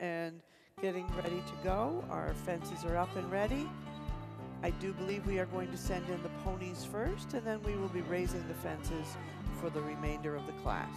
and getting ready to go. Our fences are up and ready. I do believe we are going to send in the ponies first, and then we will be raising the fences for the remainder of the class.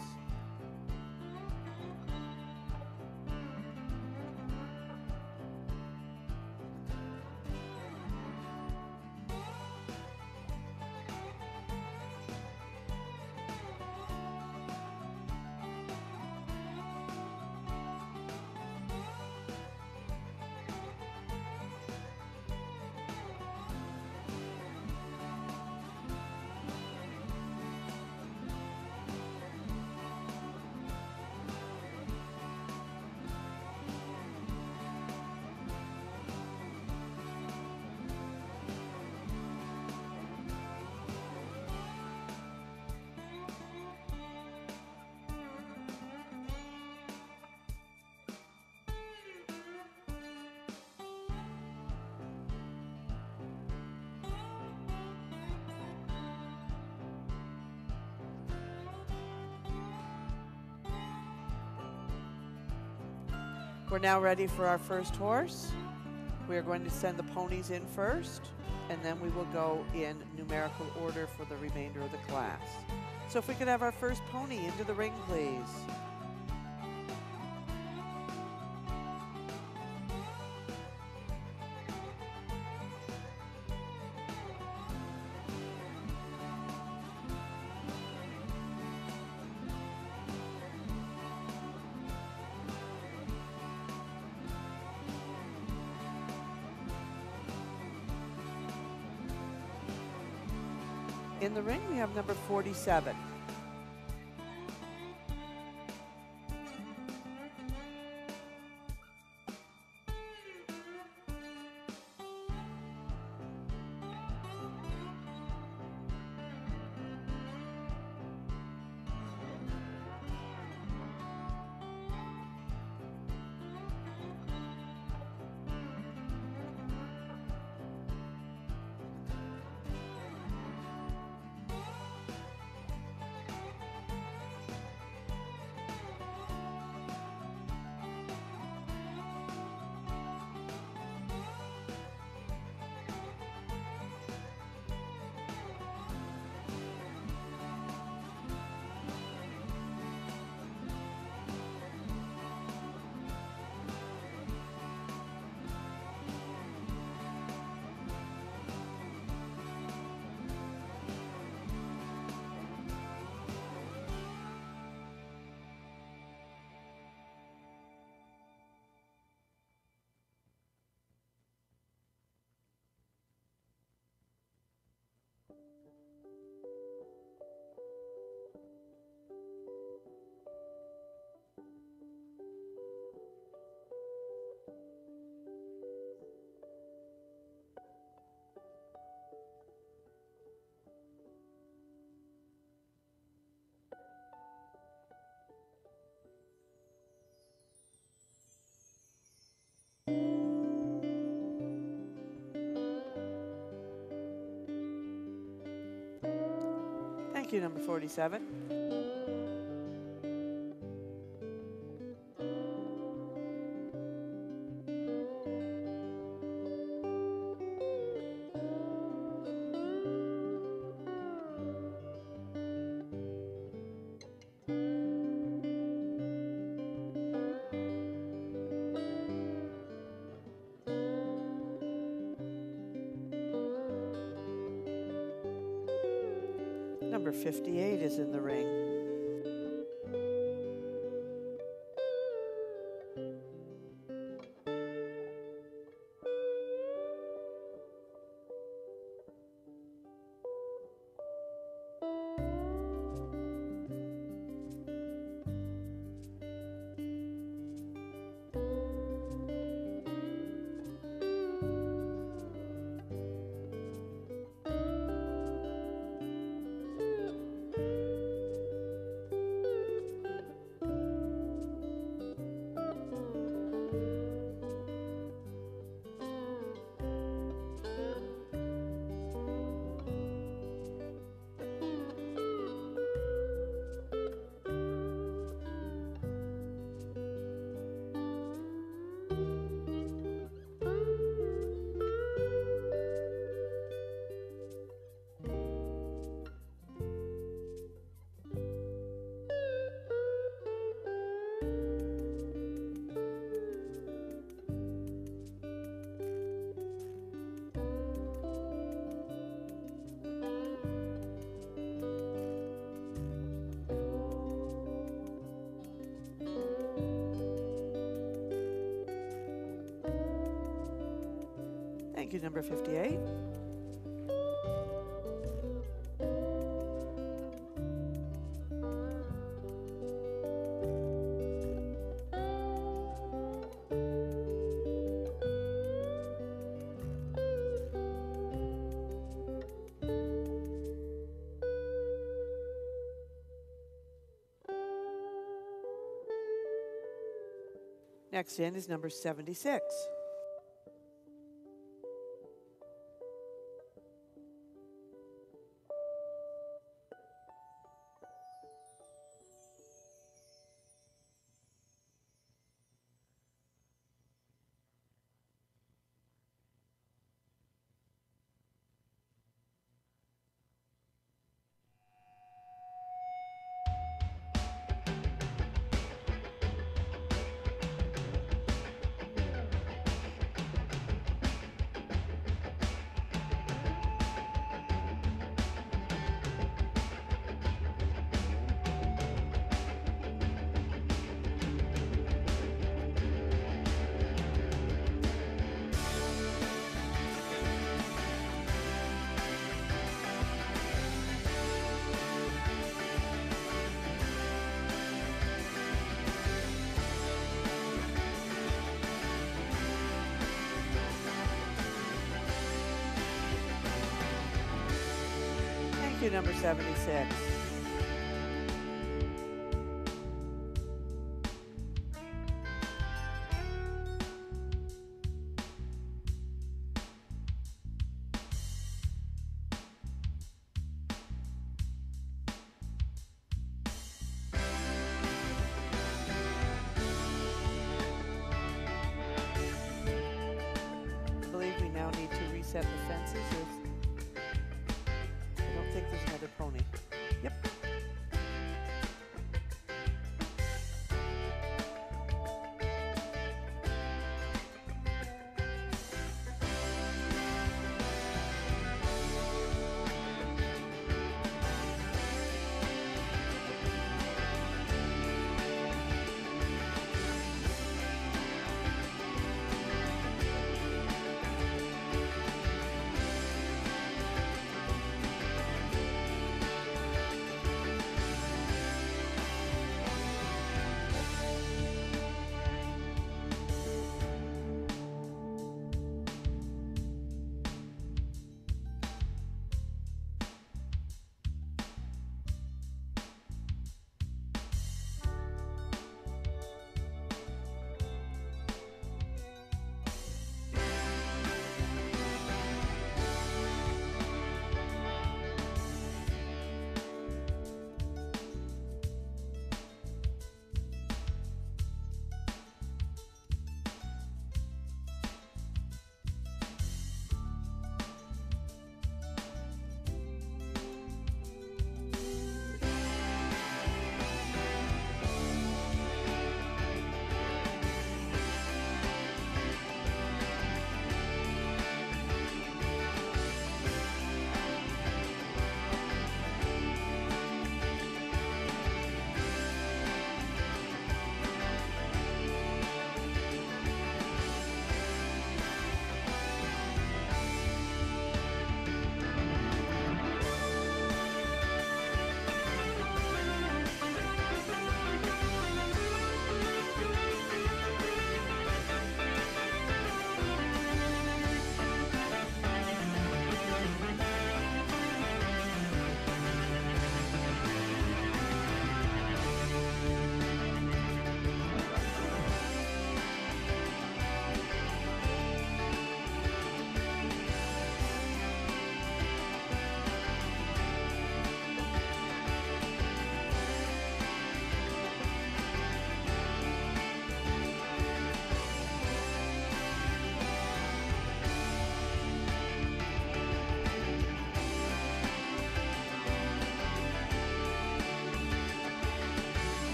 Now ready for our first horse. We are going to send the ponies in first, and then we will go in numerical order for the remainder of the class. So if we could have our first pony into the ring, please. 47. Thank you, number 47. Is in the ring. Thank you, number 58. Next in is number 76.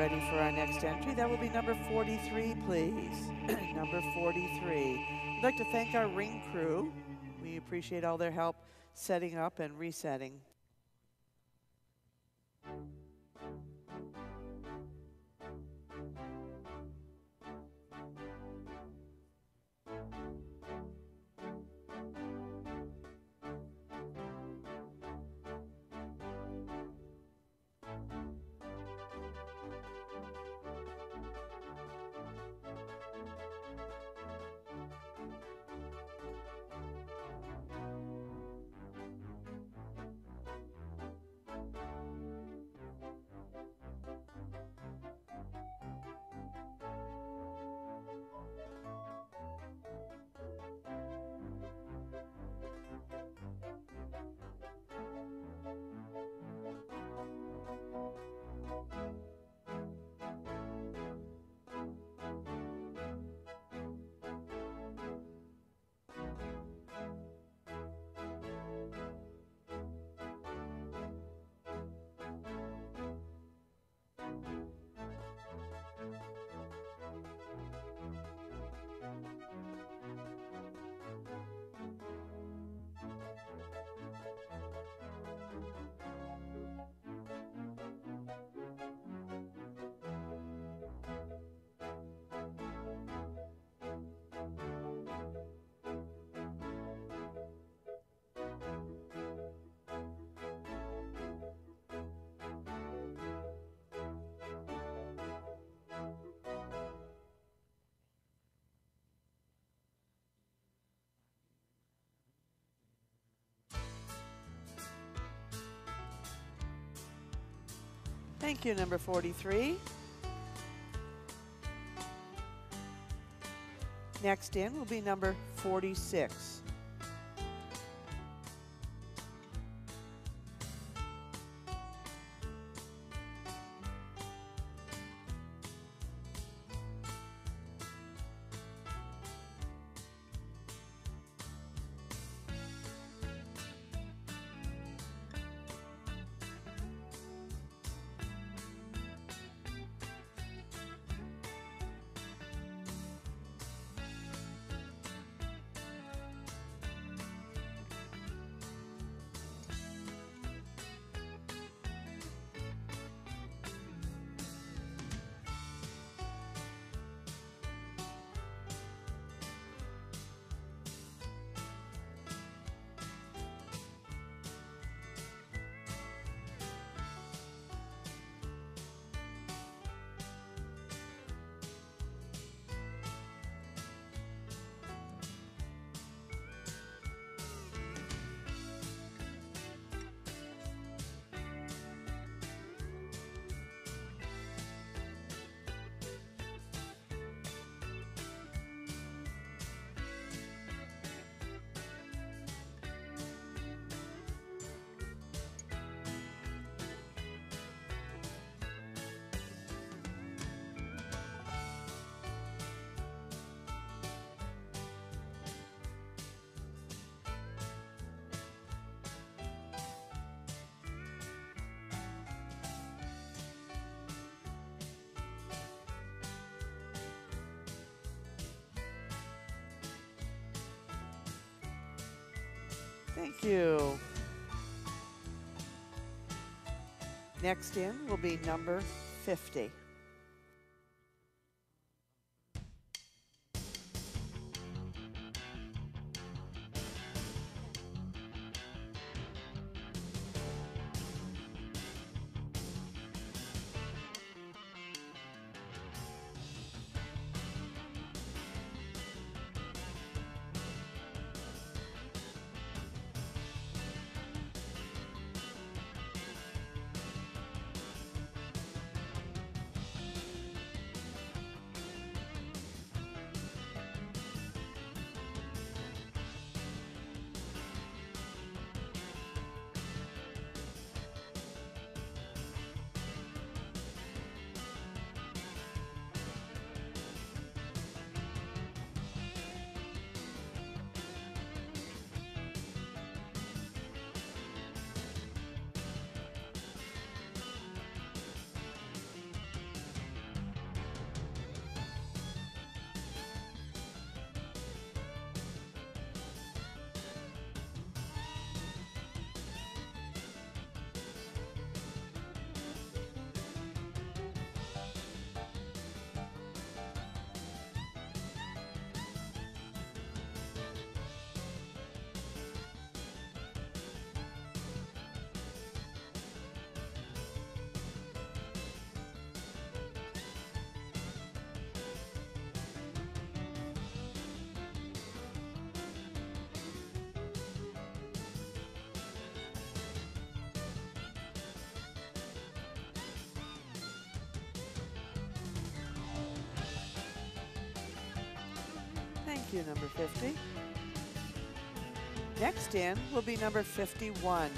Ready for our next entry. That will be number 43, please. number 43. I'd like to thank our ring crew. We appreciate all their help setting up and resetting. Thank you, number 43. Next in will be number 46. Next in will be number 50. You, number 50. Next in will be number 51.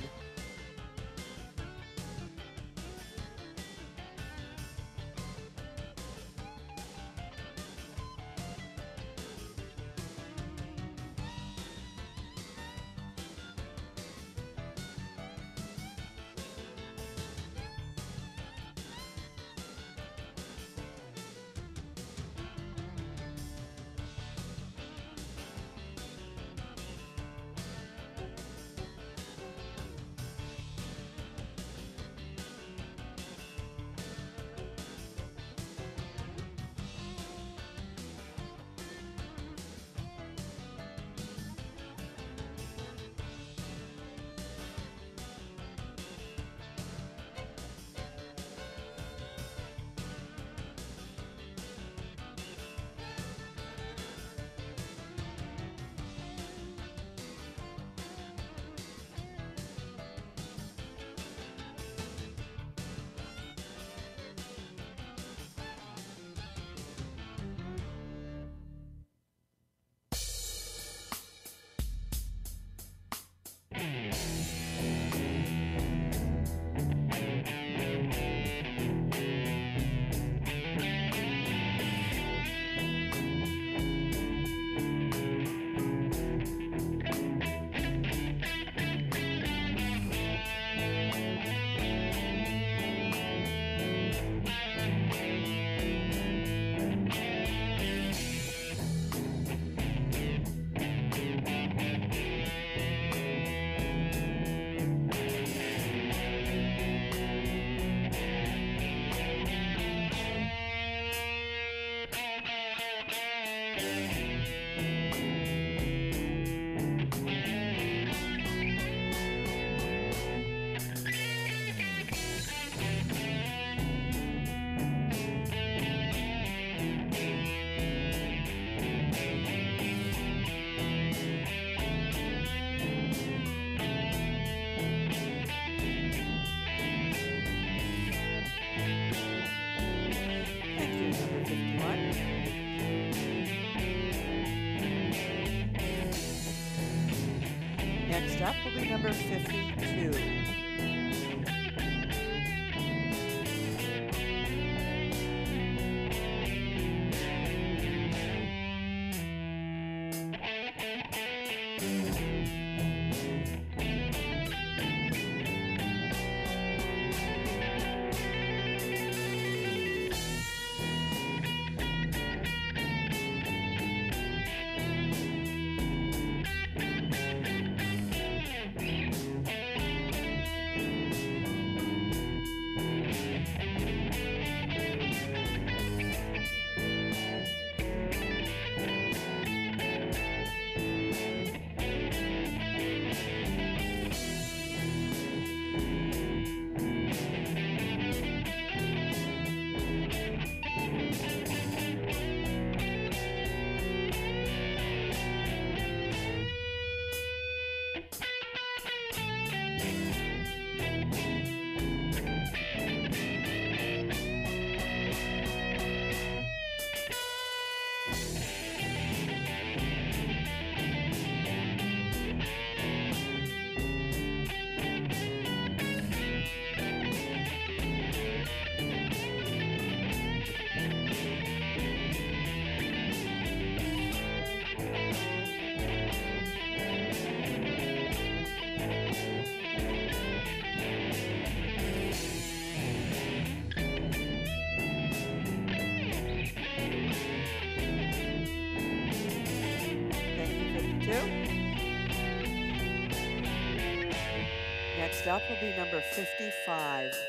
Up will be number 55.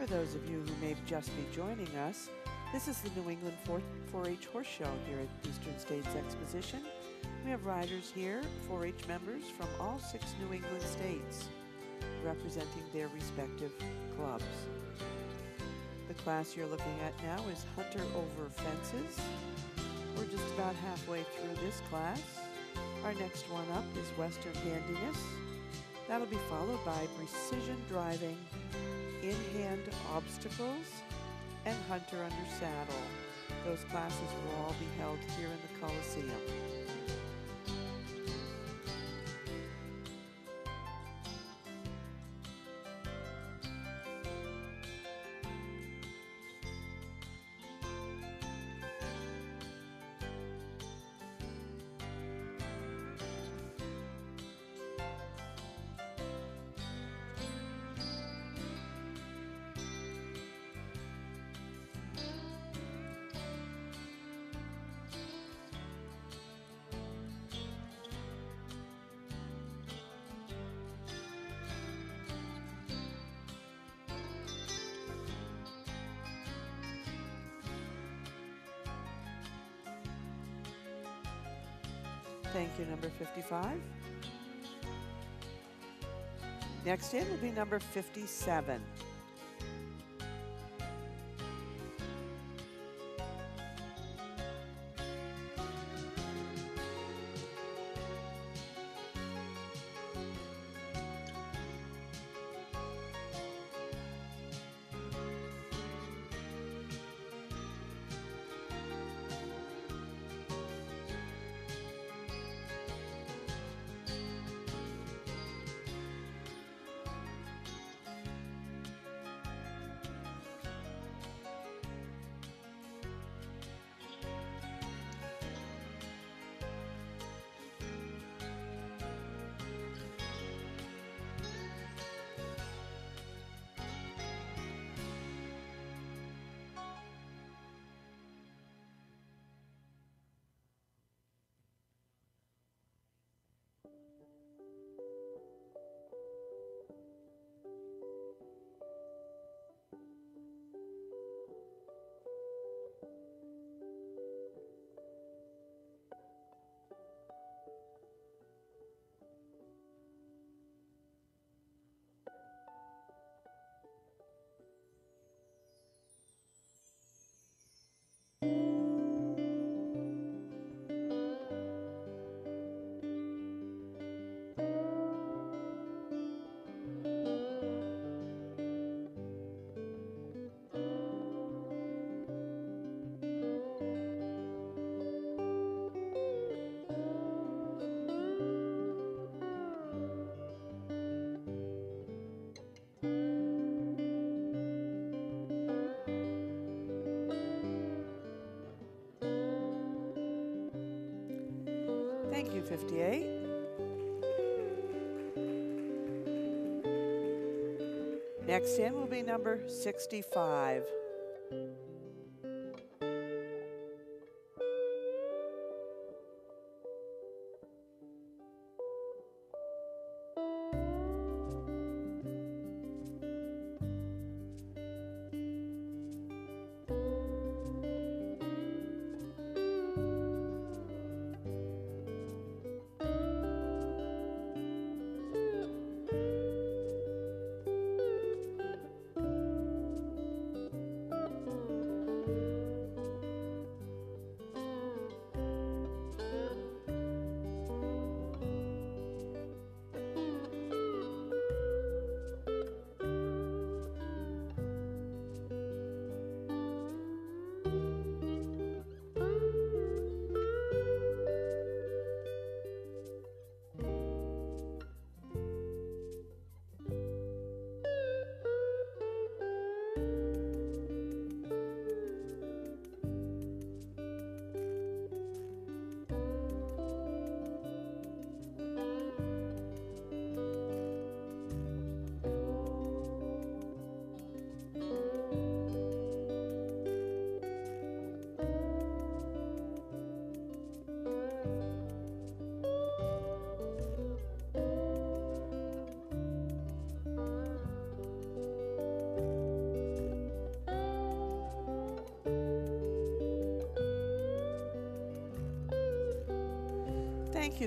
For those of you who may just be joining us, this is the New England 4 H Horse Show here at Eastern States Exposition. We have riders here, 4 H members from all six New England states, representing their respective clubs. The class you're looking at now is Hunter Over Fences. We're just about halfway through this class. Our next one up is Western Handiness. That'll be followed by Precision Driving, Obstacles, and Hunter Under Saddle. Those classes will all be held here in the Coliseum. Thank you, number 55. Next in will be number 57. 58. Next in will be number 65.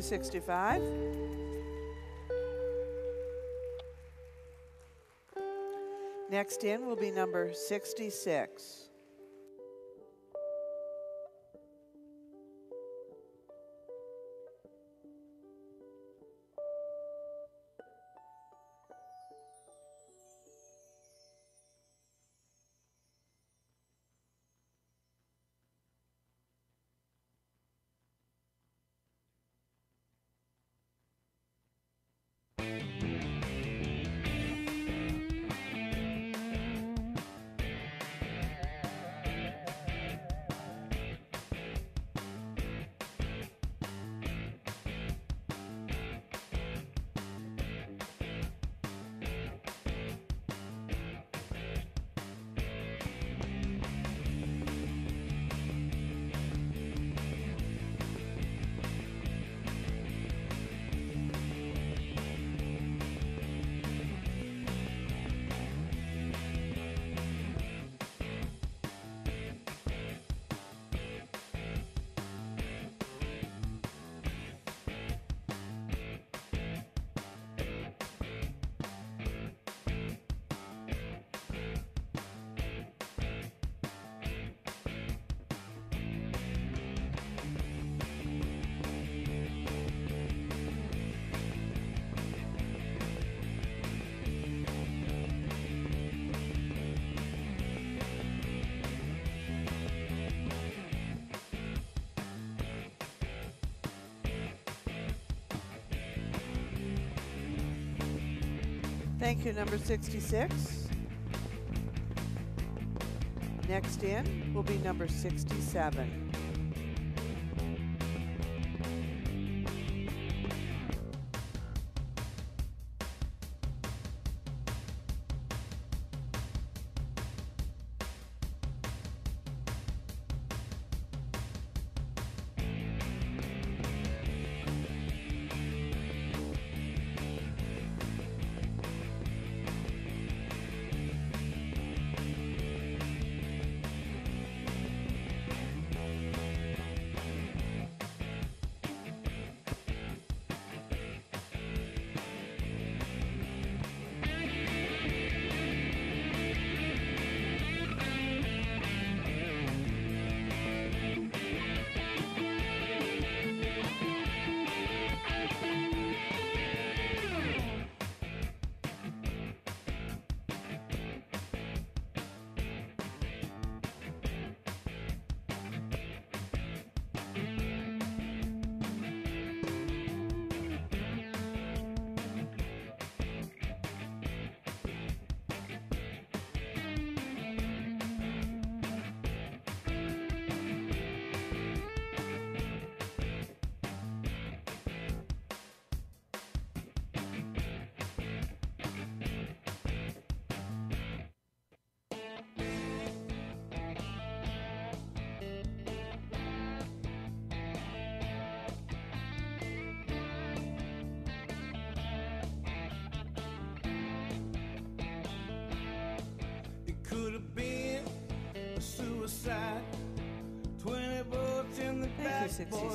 265. Next in will be number 66. to number 66. Next in will be number 67.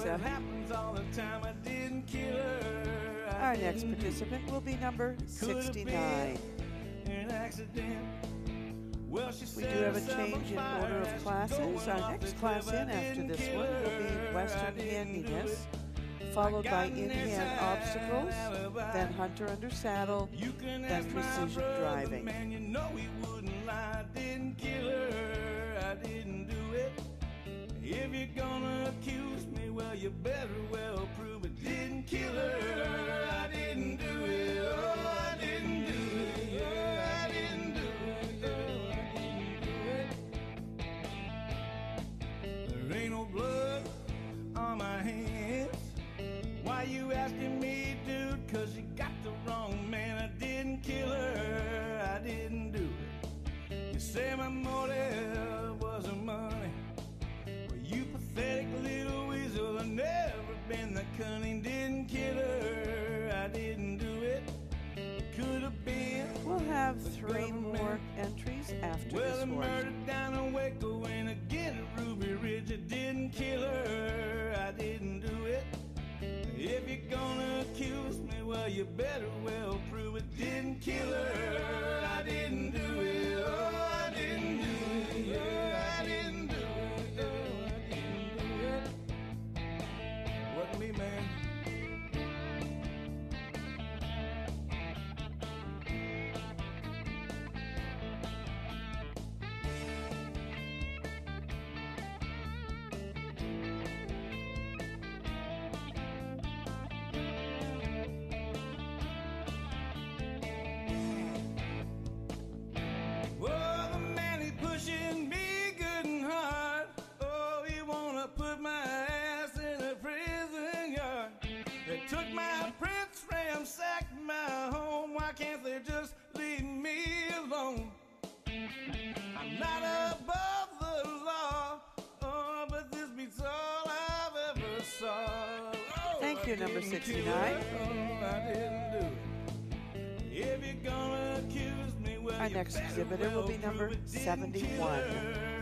Jeff. Our next participant will be number 69. Well, we do have a change in order of classes. Our next class in after this one will be Western Handiness, followed by in-hand obstacles, then Hunter under saddle, then precision driving. beckoning number 69. Our next exhibitor will be number 71.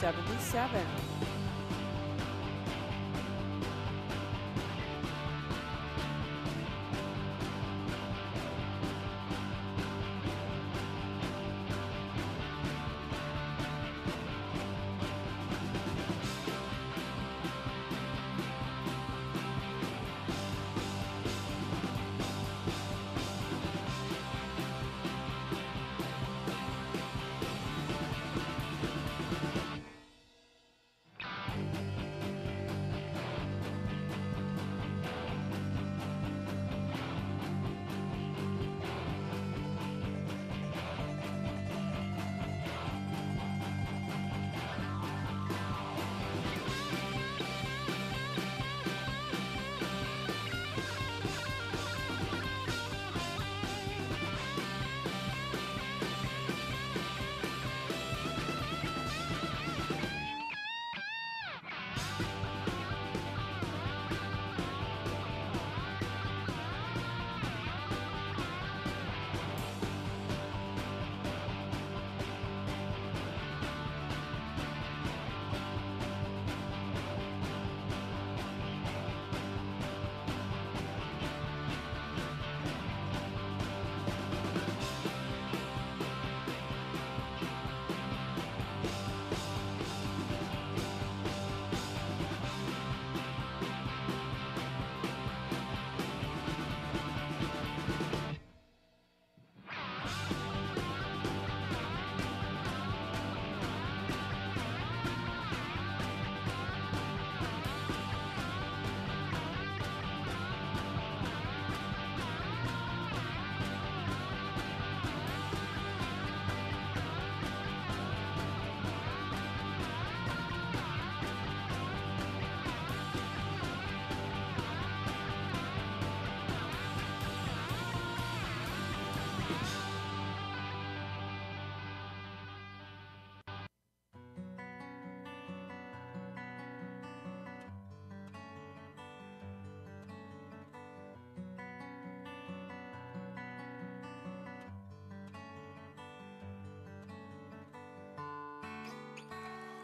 77.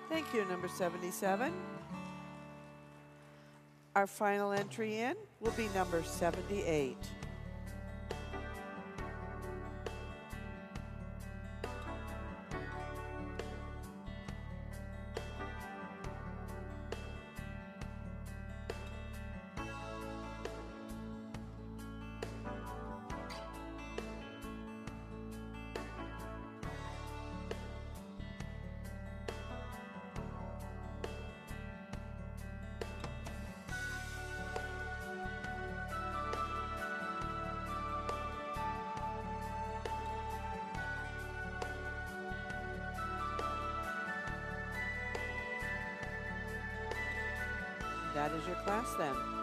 Thank you, number 77. Our final entry in will be number 78. That is your class then.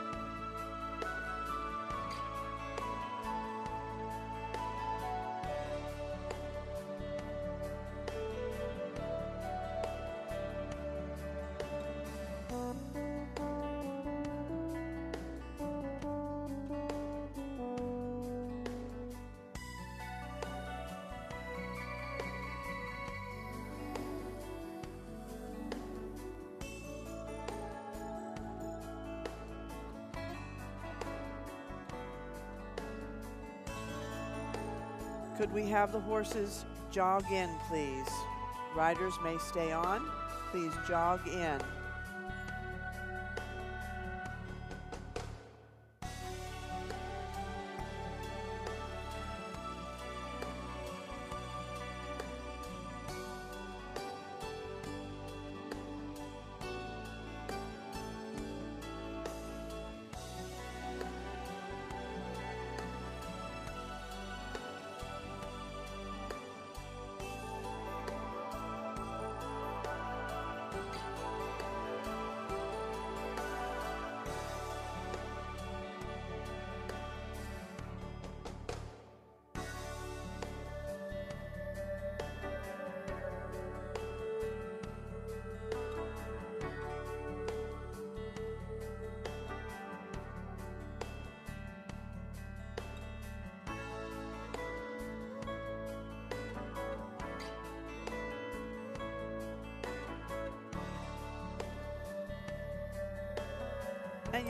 Could we have the horses jog in, please? Riders may stay on. Please jog in.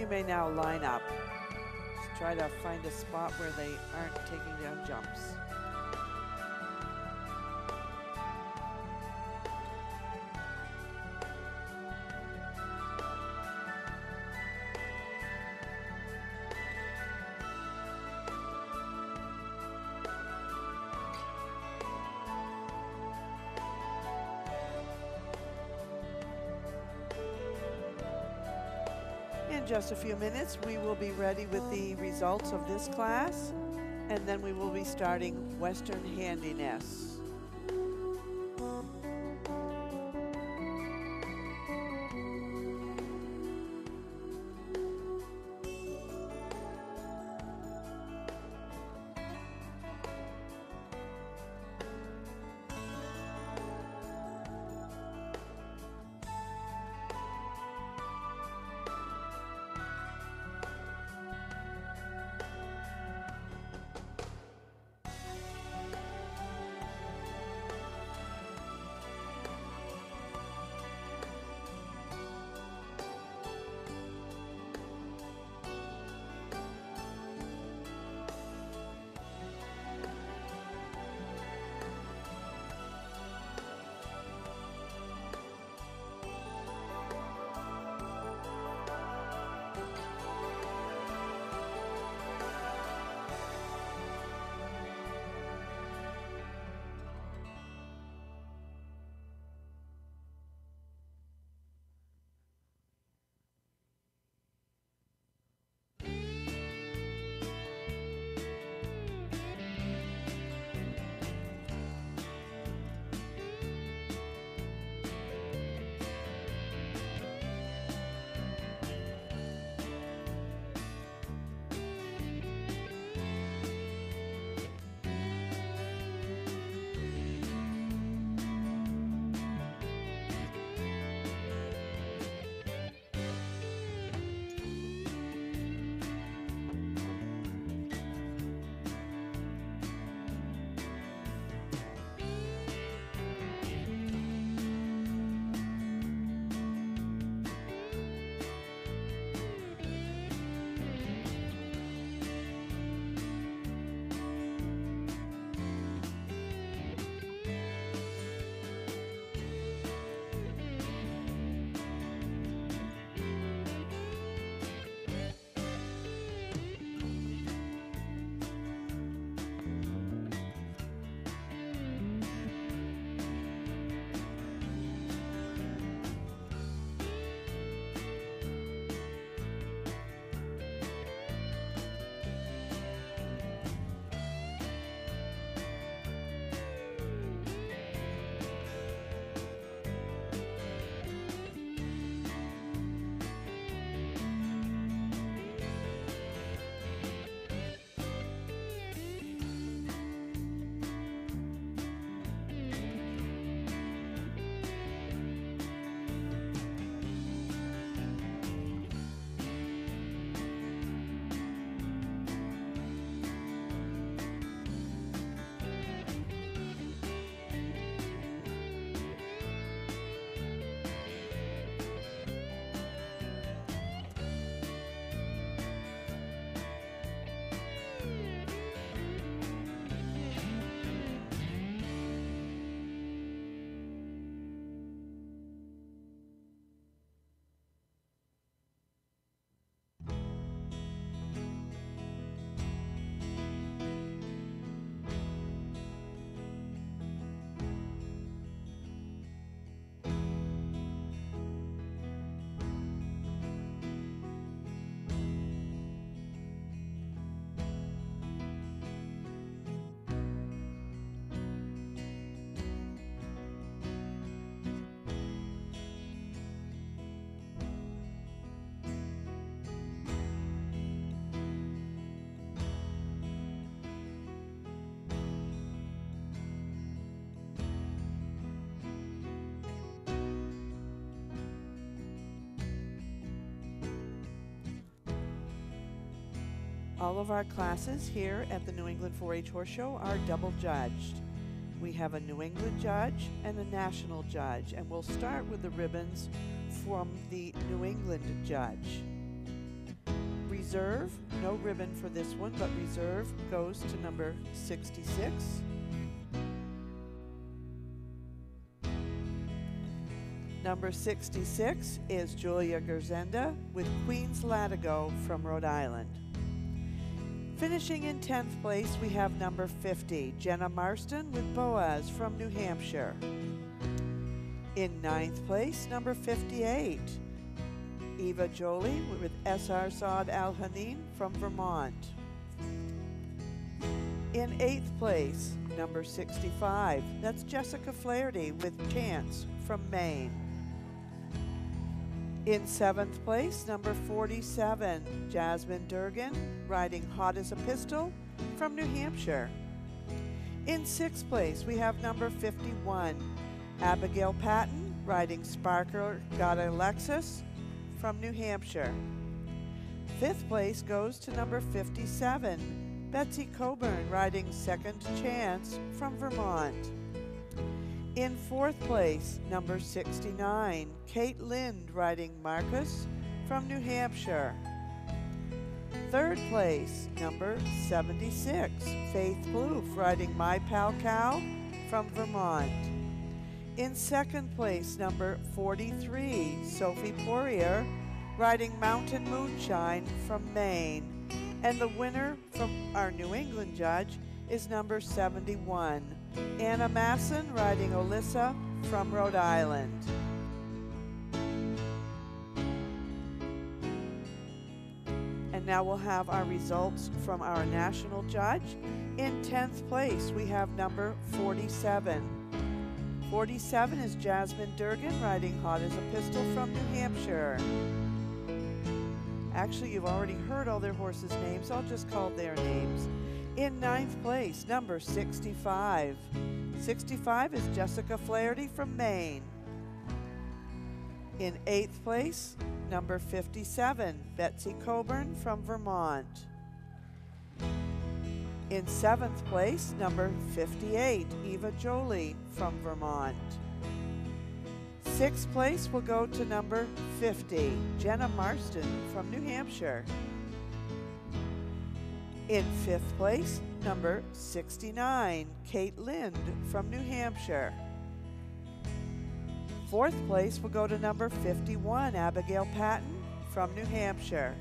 You may now line up. Just try to find a spot where they aren't taking down jumps. Just a few minutes, we will be ready with the results of this class, and then we will be starting Western Handiness. All of our classes here at the New England 4 H Horse Show are double judged. We have a New England judge and a national judge, and we'll start with the ribbons from the New England judge. Reserve, no ribbon for this one, but reserve goes to number 66. Number 66 is Julia Gerzenda with Queen's Latigo from Rhode Island. Finishing in 10th place, we have number 50, Jenna Marston with Boaz from New Hampshire. In 9th place, number 58, Eva Jolie with SR Saad Al Hanin from Vermont. In 8th place, number 65, that's Jessica Flaherty with Chance from Maine. In seventh place, number 47, Jasmine Durgan, riding Hot as a Pistol from New Hampshire. In sixth place, we have number 51, Abigail Patton, riding Sparkler Gotta Lexus from New Hampshire. Fifth place goes to number 57, Betsy Coburn, riding Second Chance from Vermont. In fourth place, number 69, Kate Lind riding Marcus from New Hampshire. Third place, number 76, Faith Plouffe riding My Pal Cow from Vermont. In second place, number 43, Sophie Poirier riding Mountain Moonshine from Maine. And the winner from our New England judge is number 71, Anna Masson riding Alyssa from Rhode Island. Now we'll have our results from our national judge. In 10th place, we have number 47. 47 is Jasmine Durgan riding Hot as a Pistol from New Hampshire. Actually, you've already heard all their horses' names. I'll just call their names. In ninth place, number 65. 65 is Jessica Flaherty from Maine. In eighth place, number 57, Betsy Coburn from Vermont. In seventh place, number 58, Eva Jolie from Vermont. Sixth place will go to number 50, Jenna Marston from New Hampshire. In fifth place, number 69, Kate Lind from New Hampshire. Fourth place will go to number 51, Abigail Patton from New Hampshire.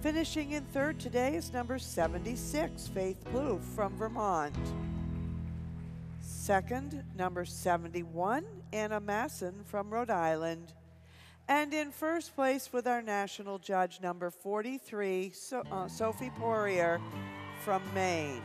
Finishing in third today is number 76, Faith Plouffe from Vermont. Second, number 71, Anna Masson from Rhode Island. And in first place with our national judge, number 43, so, uh, Sophie Poirier from Maine.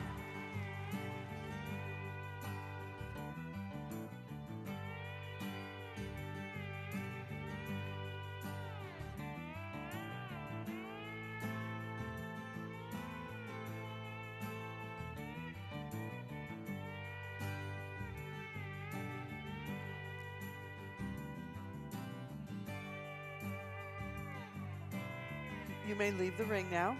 You may leave the ring now.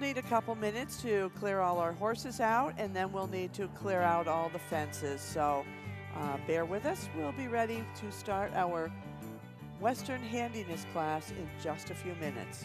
Need a couple minutes to clear all our horses out, and then we'll need to clear out all the fences. So uh, bear with us. We'll be ready to start our Western Handiness class in just a few minutes.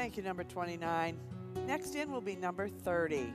Thank you, number 29. Next in will be number 30.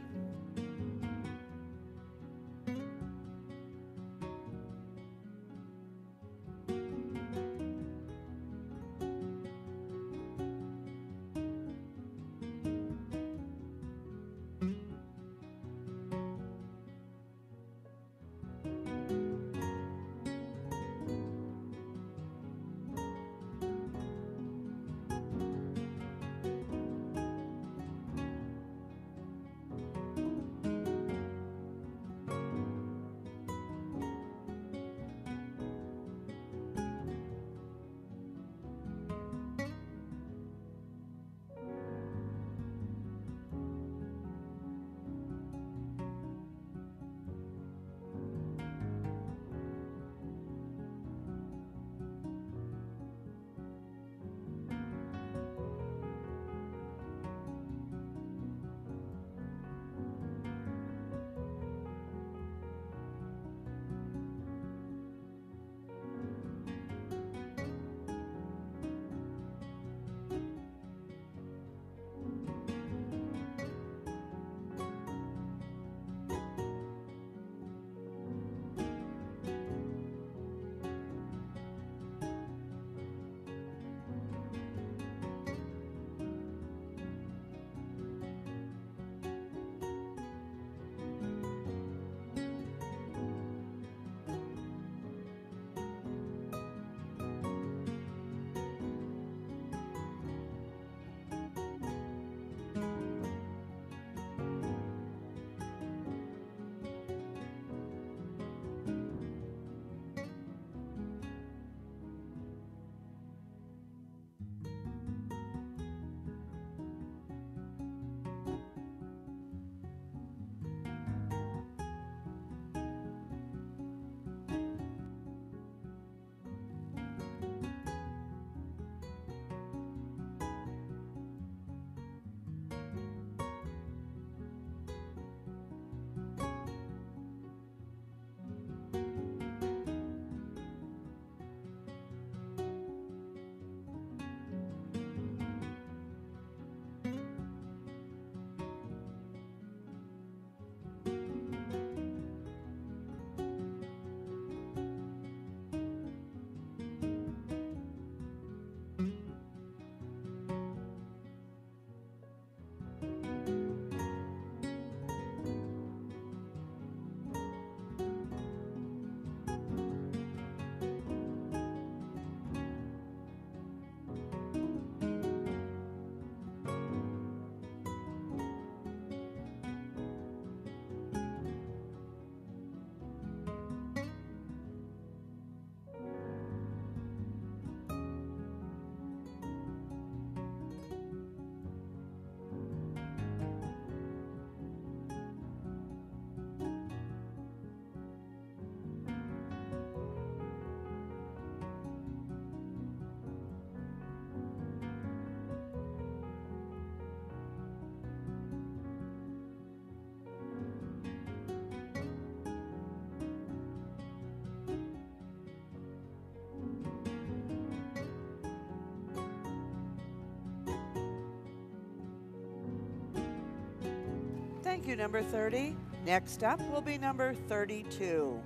Thank you, number 30. Next up will be number 32.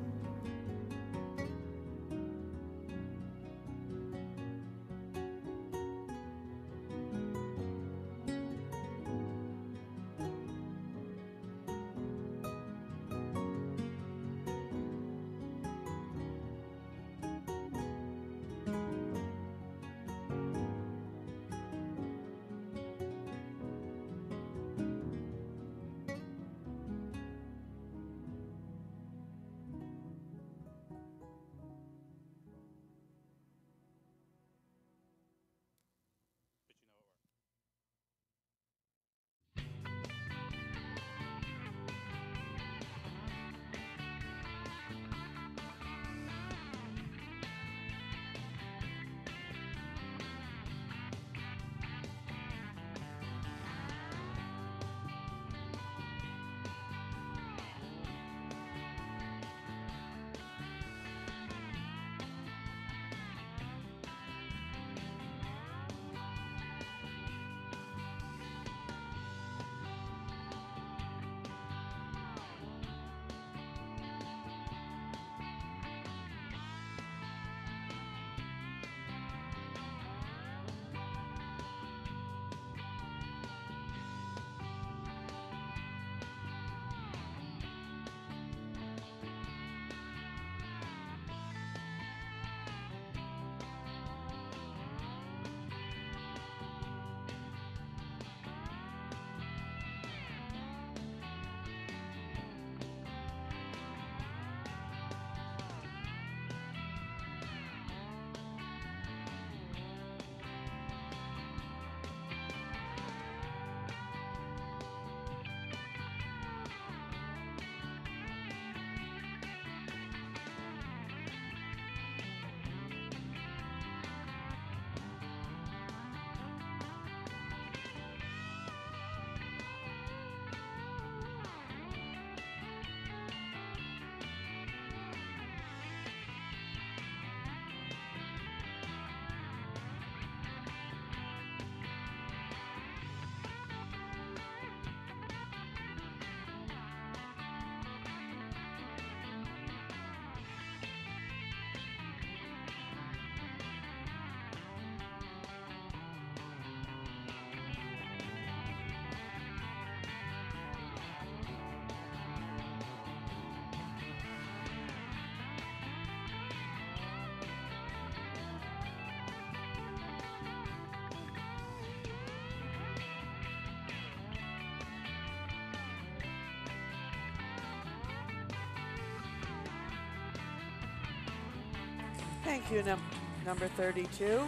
Thank you, num- number 32.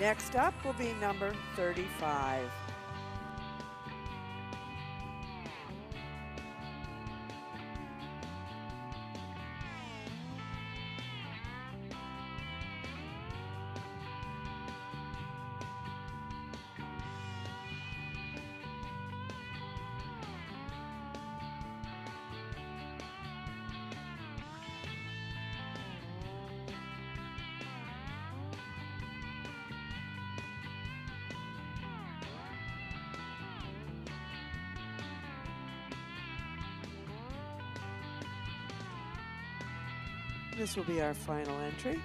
Next up will be number 35. This will be our final entry.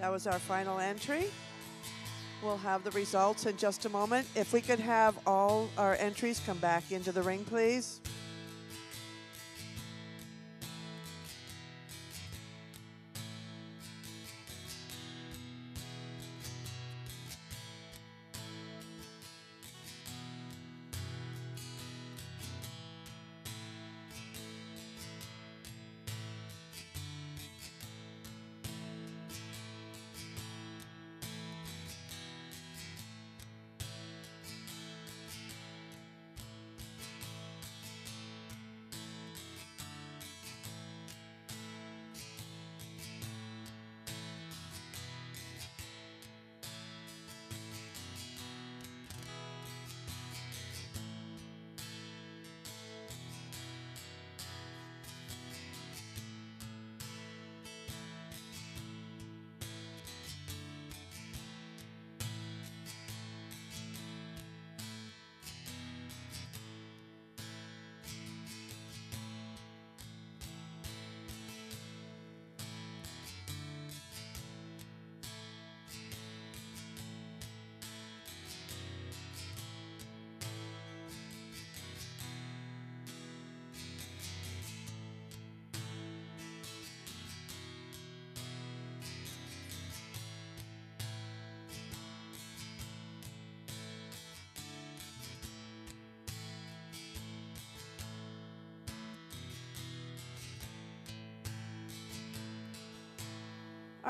That was our final entry. We'll have the results in just a moment. If we could have all our entries come back into the ring, please.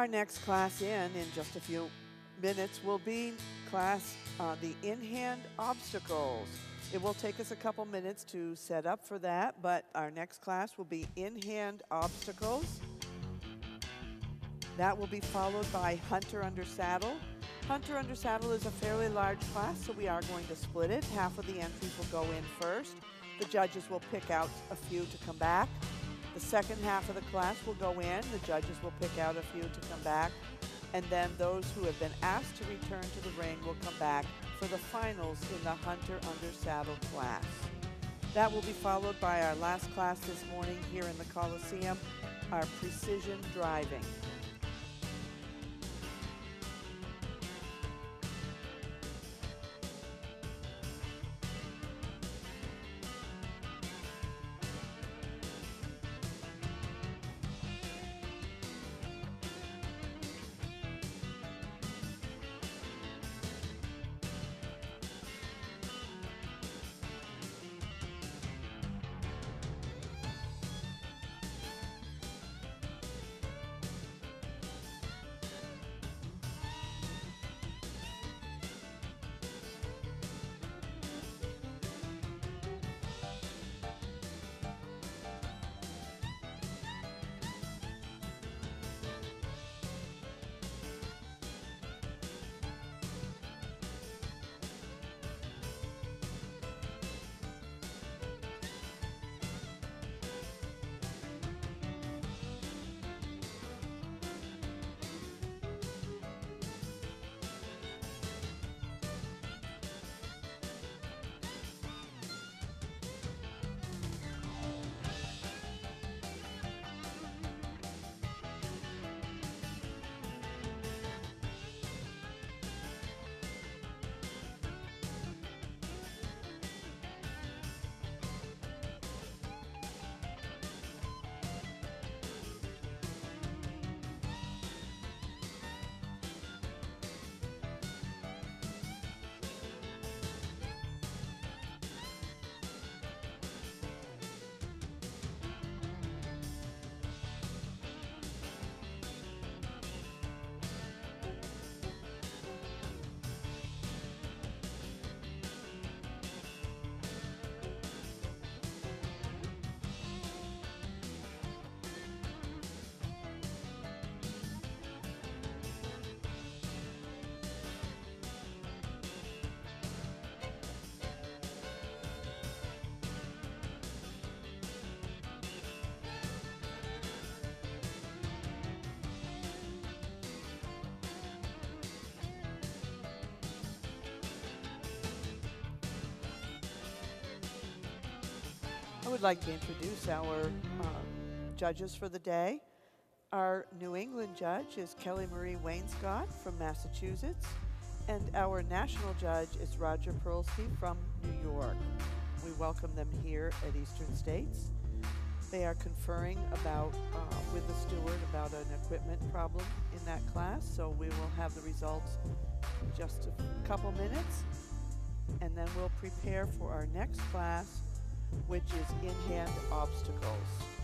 Our next class in, in just a few minutes, will be class uh, the in-hand obstacles. It will take us a couple minutes to set up for that, but our next class will be in-hand obstacles. That will be followed by Hunter Under Saddle. Hunter Under Saddle is a fairly large class, so we are going to split it. Half of the entries will go in first. The judges will pick out a few to come back. The second half of the class will go in. The judges will pick out a few to come back. And then those who have been asked to return to the ring will come back for the finals in the Hunter Under Saddle class. That will be followed by our last class this morning here in the Coliseum, our precision driving. Would like to introduce our um, judges for the day. Our New England judge is Kelly Marie Wainscott from Massachusetts, and our national judge is Roger Perlsky from New York. We welcome them here at Eastern States. They are conferring about uh, with the steward about an equipment problem in that class, so we will have the results in just a couple minutes, and then we'll prepare for our next class which is in-hand obstacles.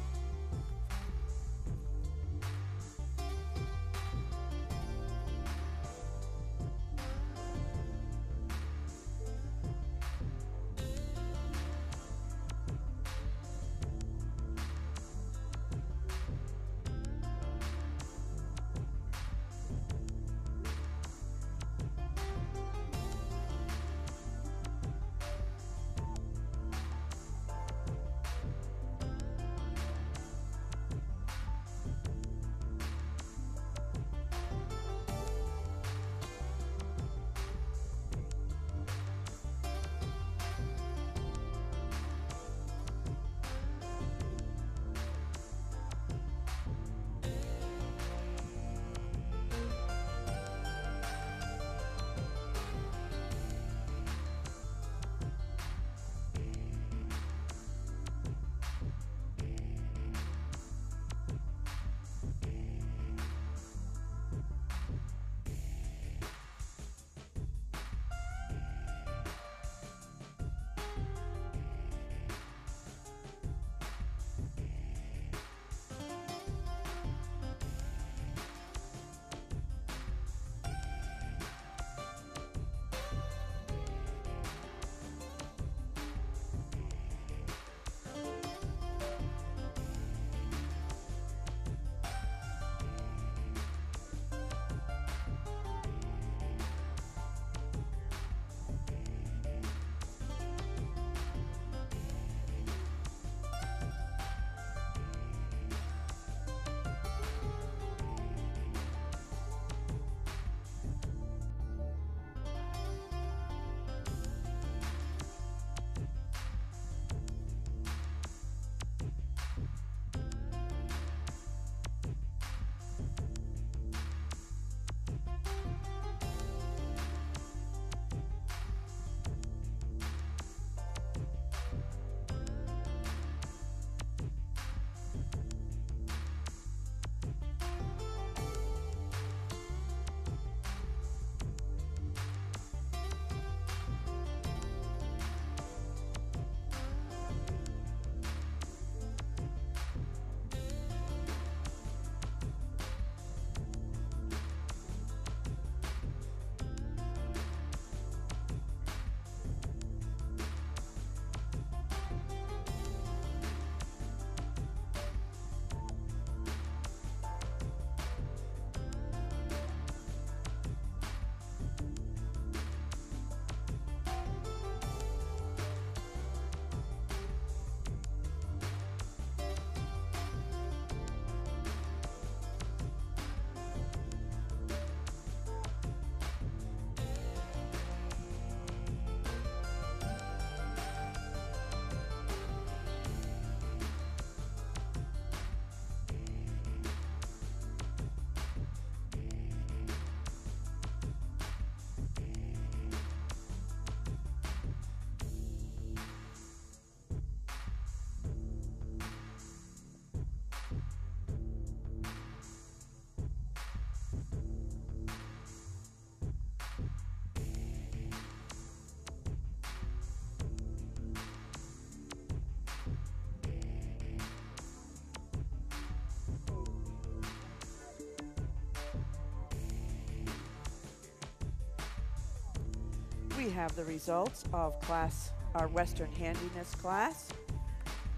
We have the results of class our Western Handiness class.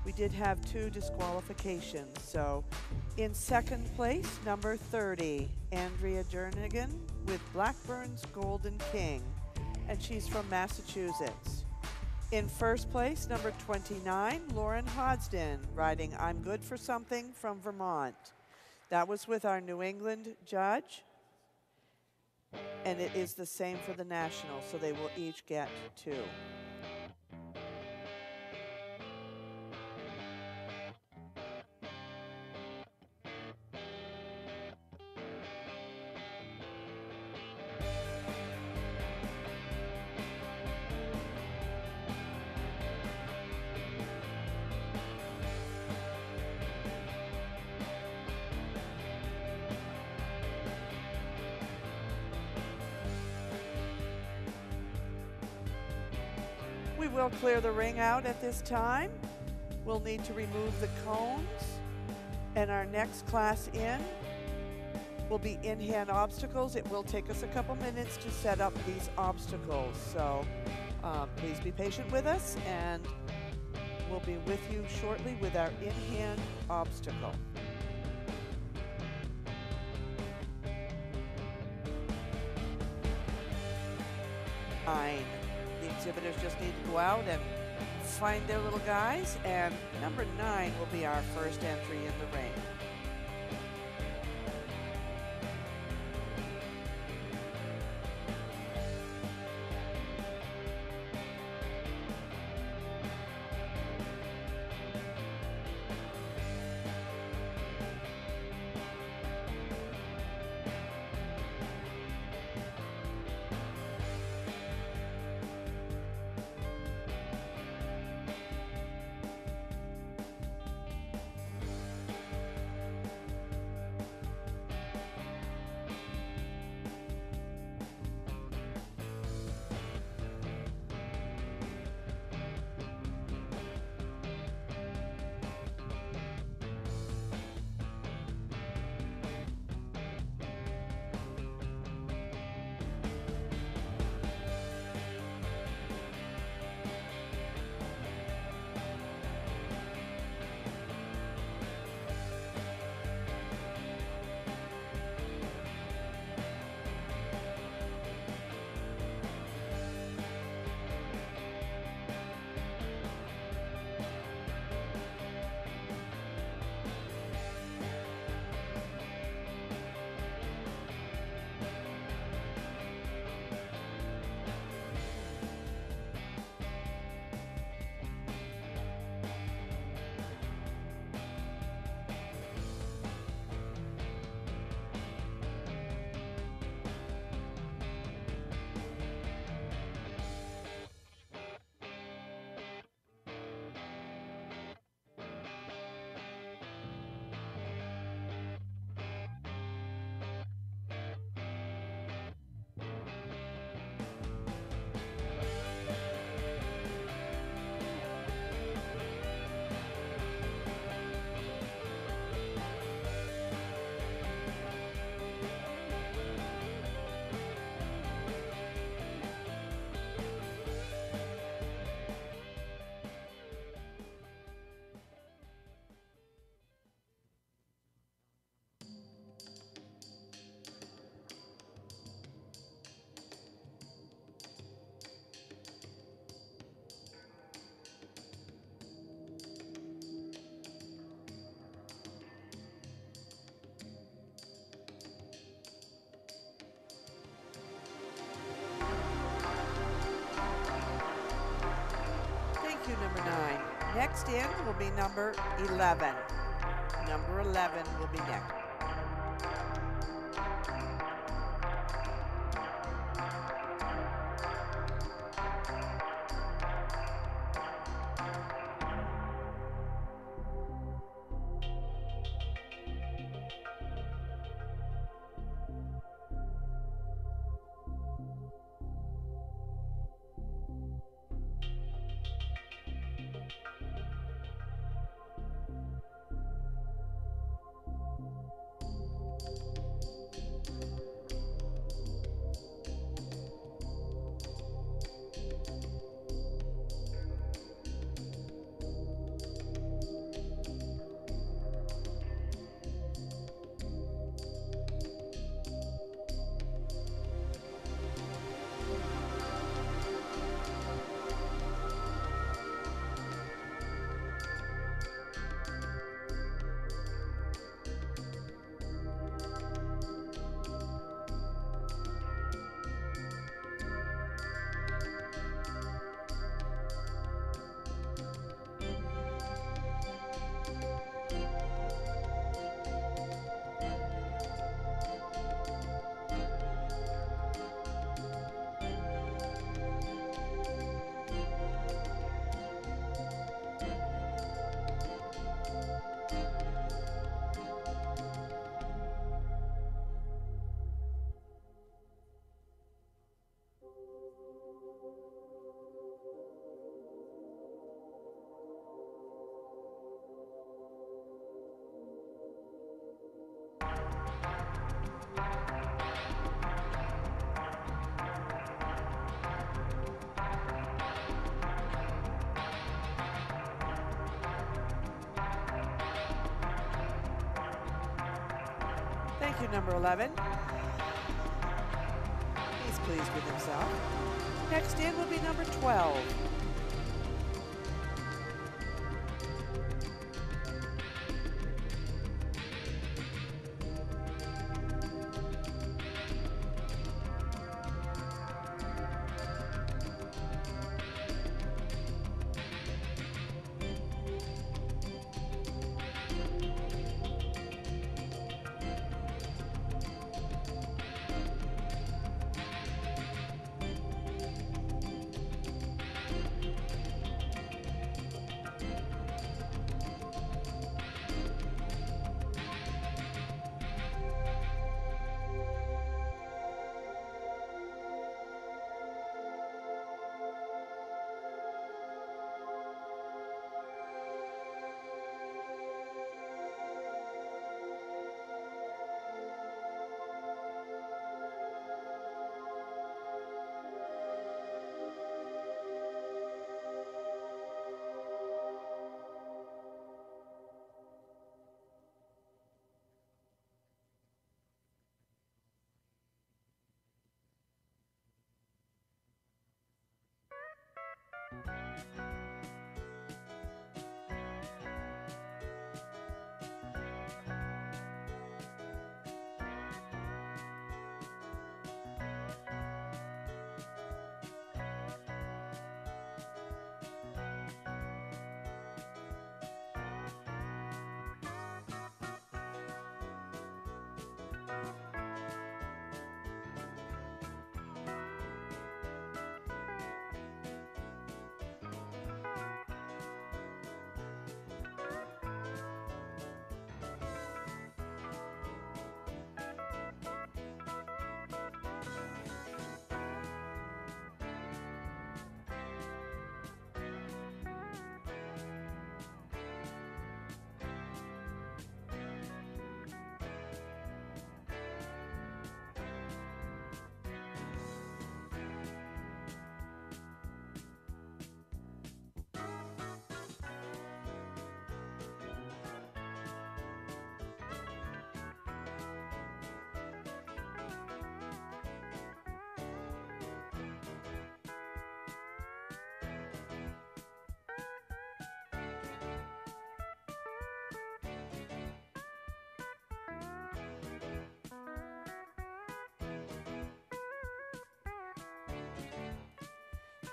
We did have two disqualifications. So in second place, number 30, Andrea Jernigan with Blackburn's Golden King, and she's from Massachusetts. In first place, number 29, Lauren Hodsden, riding I'm Good for Something from Vermont. That was with our New England judge, and it is the same for the national, so they will each get two. We will clear the ring out at this time. We'll need to remove the cones. And our next class in will be in-hand obstacles. It will take us a couple minutes to set up these obstacles. So um, please be patient with us and we'll be with you shortly with our in-hand obstacle. Nine. Exhibitors just need to go out and find their little guys, and number nine will be our first entry in the ring. Next in will be number 11. Number 11 will be next. Thank you, number 11. He's pleased with himself. Next in will be number 12.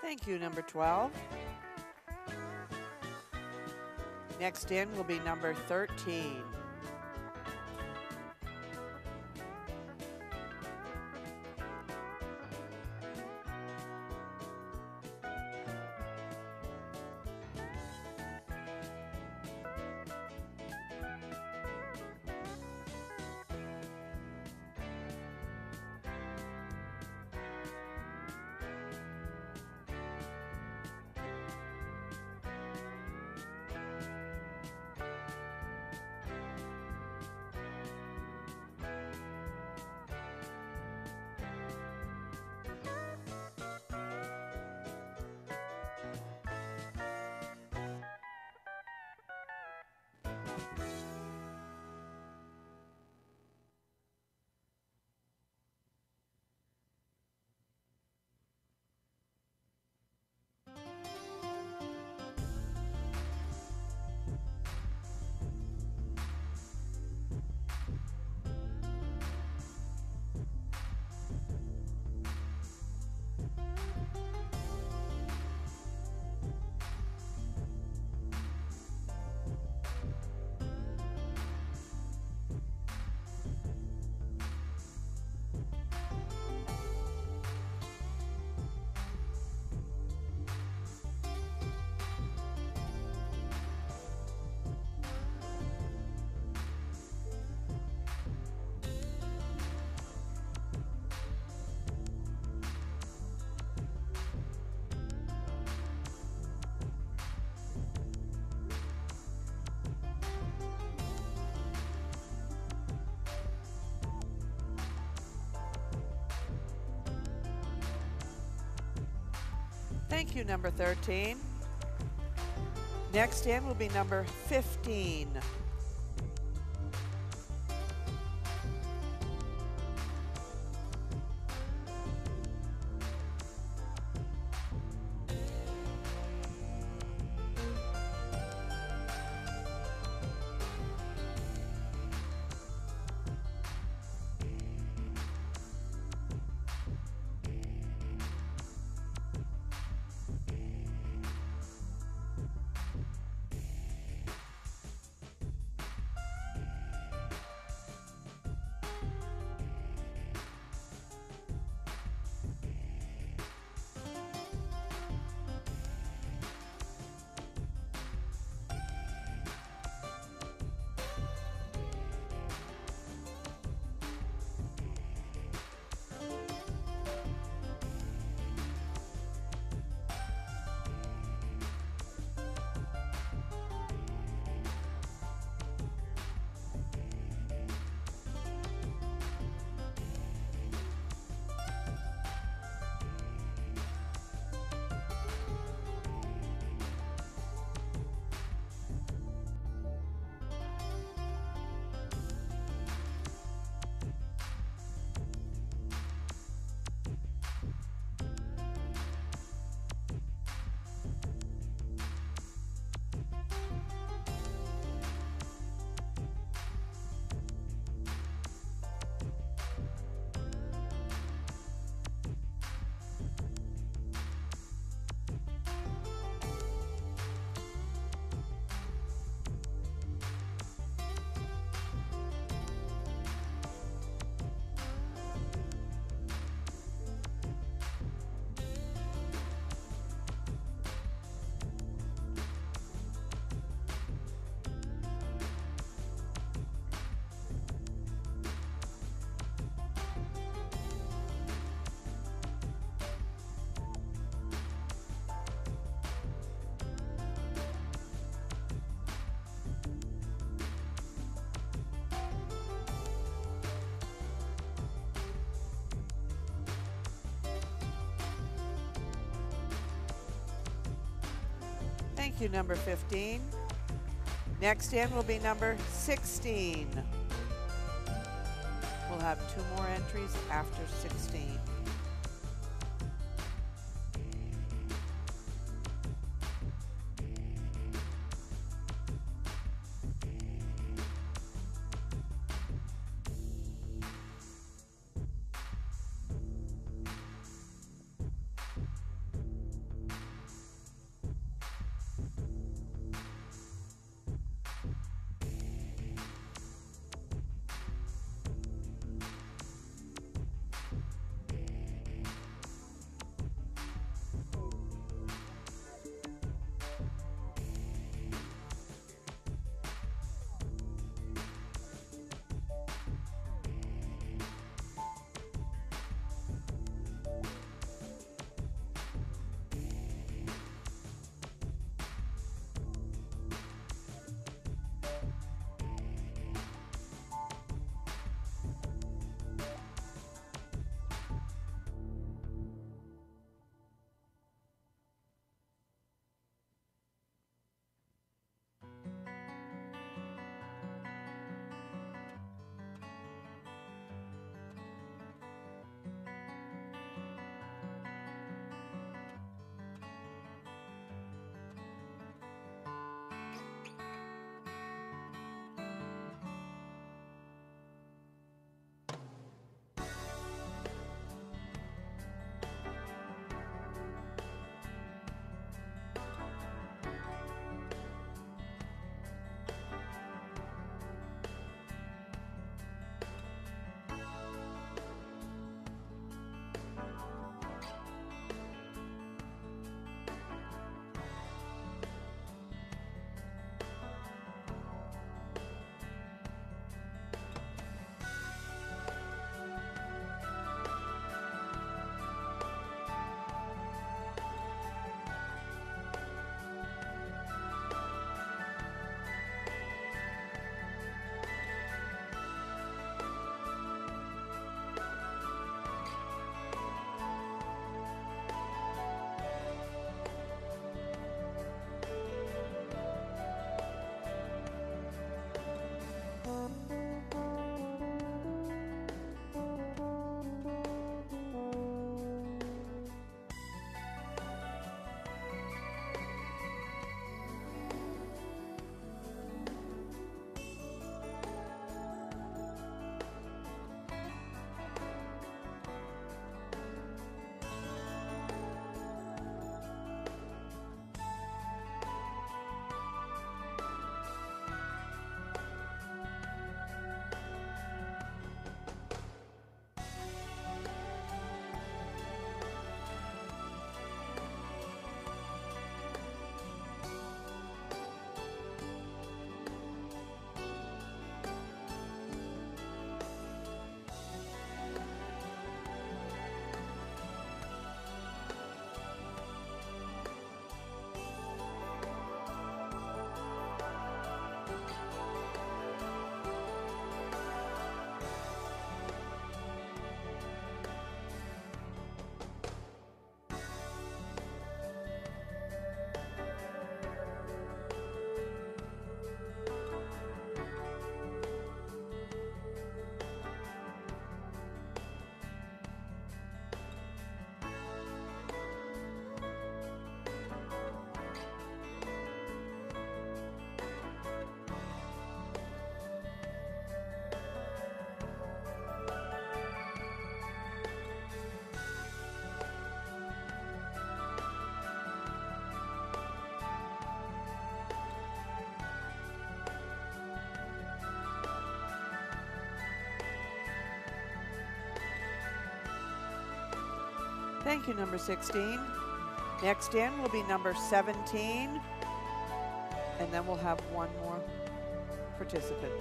Thank you, number 12. Next in will be number 13. Number 13. Next in will be number 15. Thank you, number 15. Next in will be number 16. We'll have two more entries after 16. Thank you, number 16. Next in will be number 17. And then we'll have one more participant.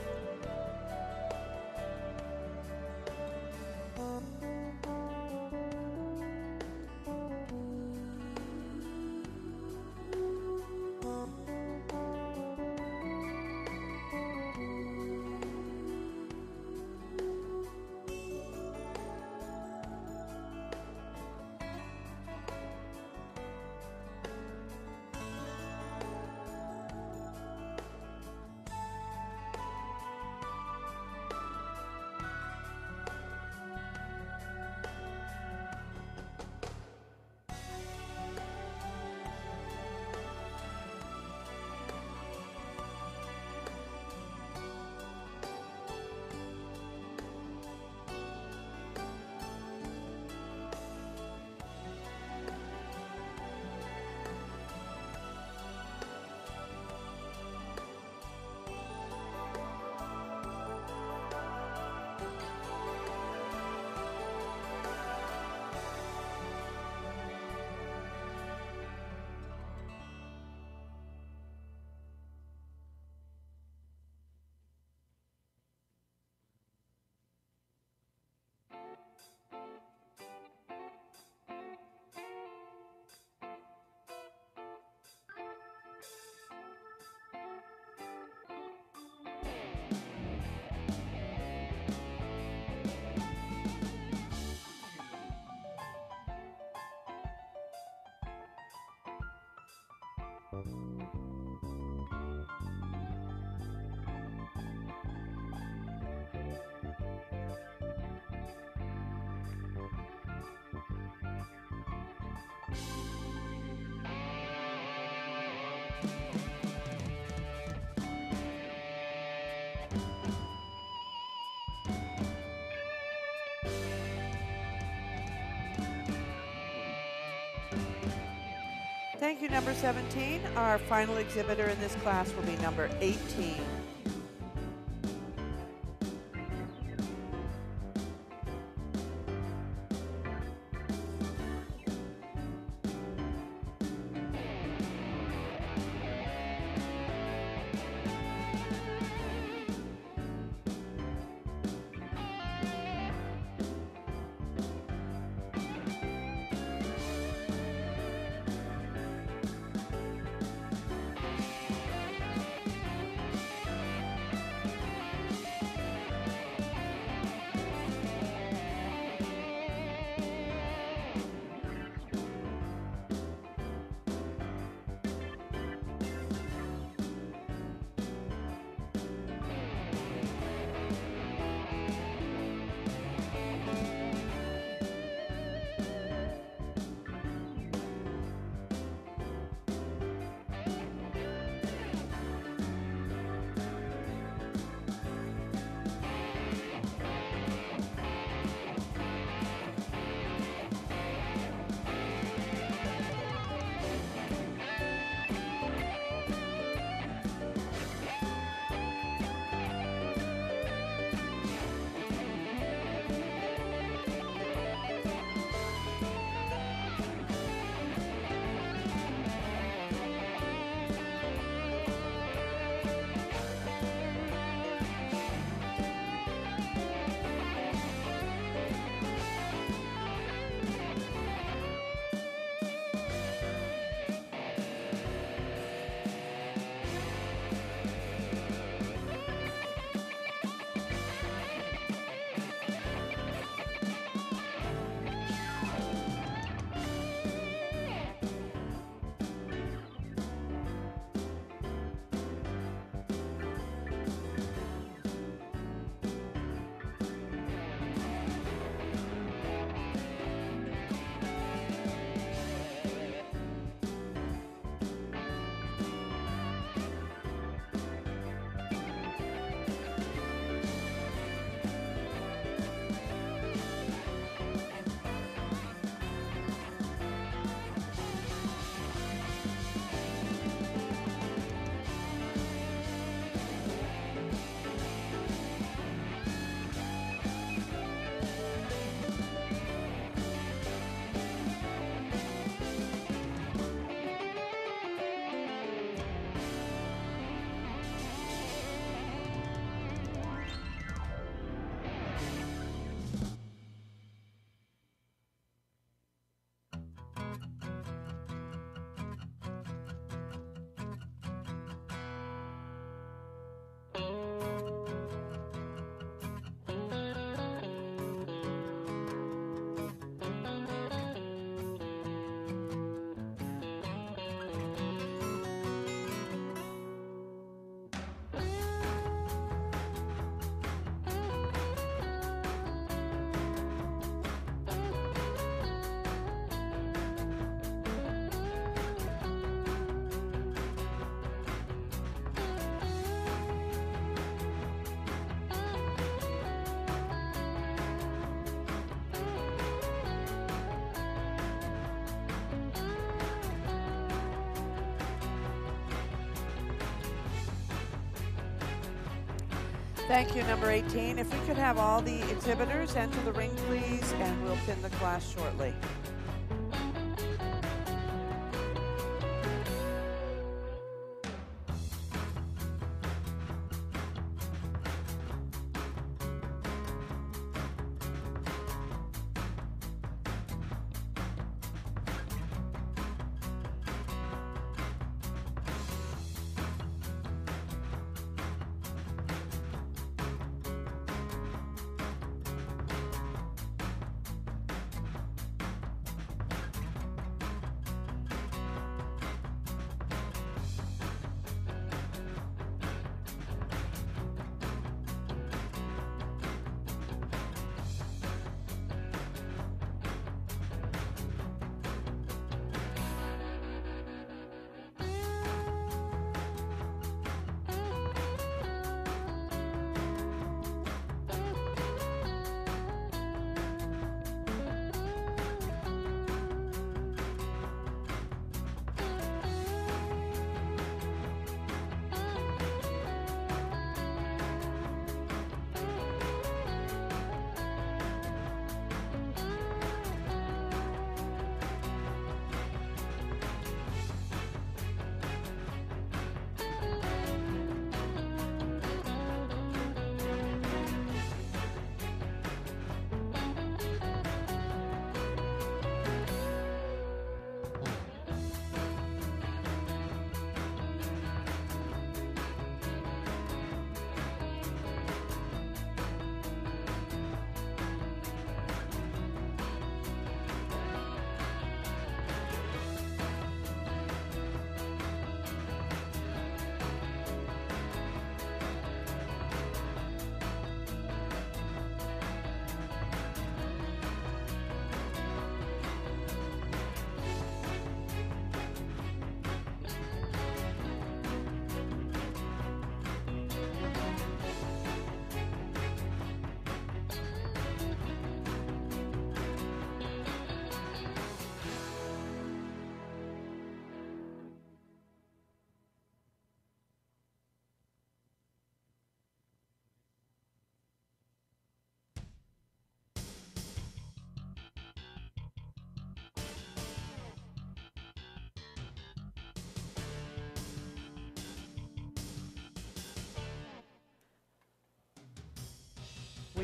Thank you, number 17. Our final exhibitor in this class will be number 18. Thank you, number 18. If we could have all the exhibitors enter the ring, please, and we'll pin the class shortly.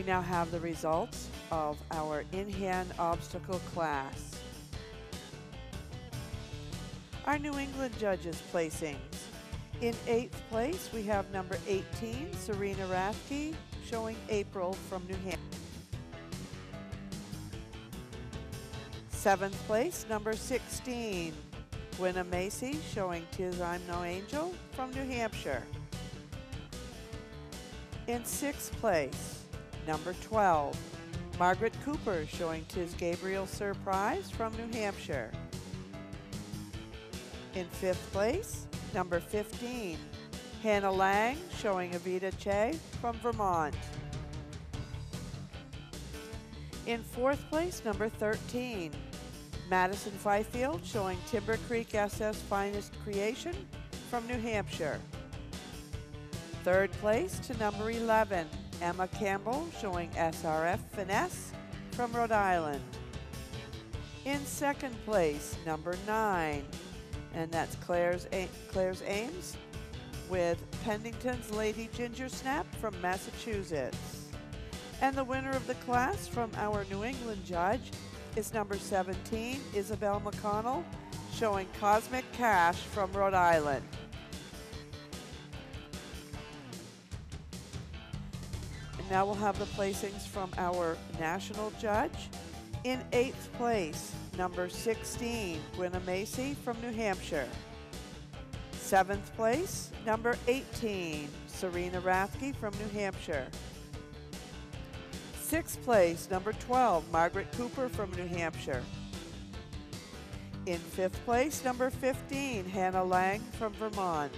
We now have the results of our in-hand obstacle class. Our New England judges placings. In eighth place, we have number 18, Serena Rathke, showing April from New Hampshire. Seventh place, number 16, Gwenna Macy, showing Tis I'm No Angel from New Hampshire. In sixth place, number 12, Margaret Cooper, showing Tis Gabriel Surprise from New Hampshire. In fifth place, number 15, Hannah Lang, showing Avita Che from Vermont. In fourth place, number 13, Madison Fifield, showing Timber Creek SS Finest Creation from New Hampshire. Third place to number 11, Emma Campbell, showing SRF Finesse from Rhode Island. In second place, number 9, and that's Claire's, Claire's Ames with Pennington's Lady Ginger Snap from Massachusetts. And the winner of the class from our New England judge is number 17, Isabel McConnell, showing Cosmic Cash from Rhode Island. Now we'll have the placings from our national judge. In eighth place, number 16, Gwenna Macy from New Hampshire. Seventh place, number 18, Serena Rathke from New Hampshire. Sixth place, number 12, Margaret Cooper from New Hampshire. In fifth place, number 15, Hannah Lang from Vermont.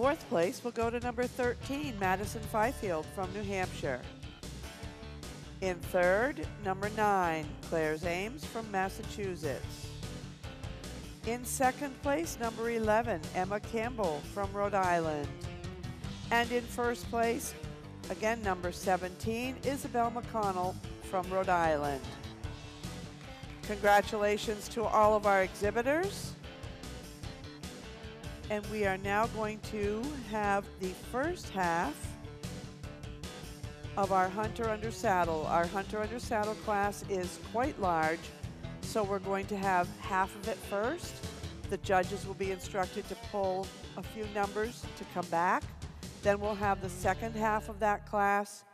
Fourth place will go to number 13, Madison Fifield from New Hampshire. In third, number 9, Claire's Ames from Massachusetts. In second place, number 11, Emma Campbell from Rhode Island. And in first place, again number 17, Isabel McConnell from Rhode Island. Congratulations to all of our exhibitors. And we are now going to have the first half of our Hunter Under Saddle. Our Hunter Under Saddle class is quite large, so we're going to have half of it first. The judges will be instructed to pull a few numbers to come back. Then we'll have the second half of that class.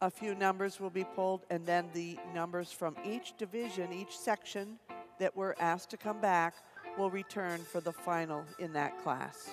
A few numbers will be pulled, and then the numbers from each division, each section that were asked to come back, will return for the final in that class.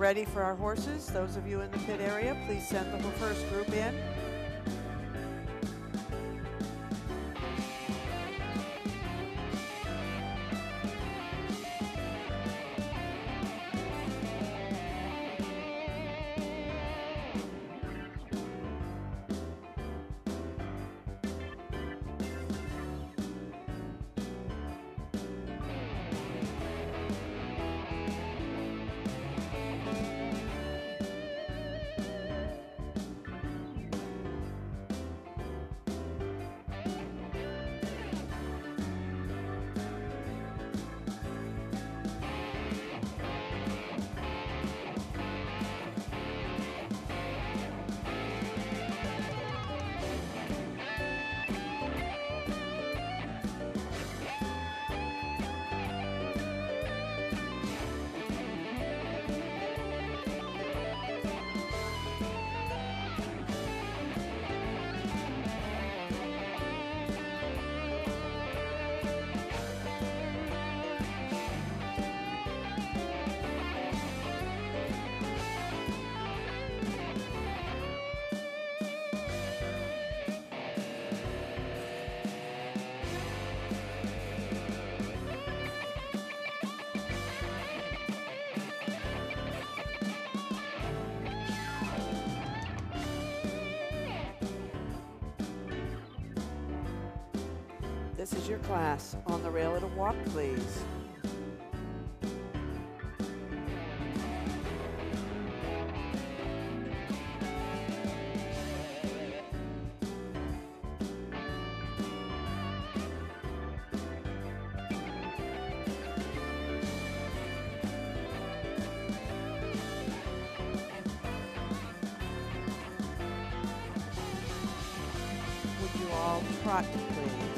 Ready for our horses. Those of you in the pit area, please send the first group in. Class. On the rail at a walk, please. All trot, please?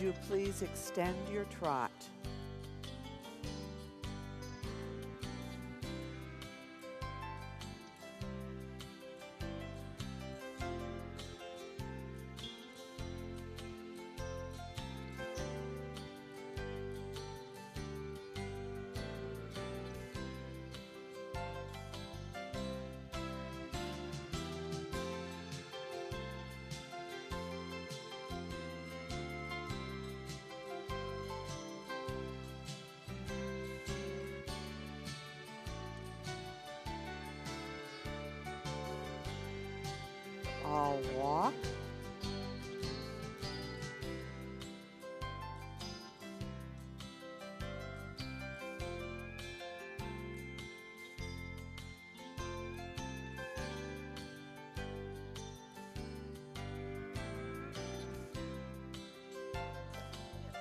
Would you please extend your trot?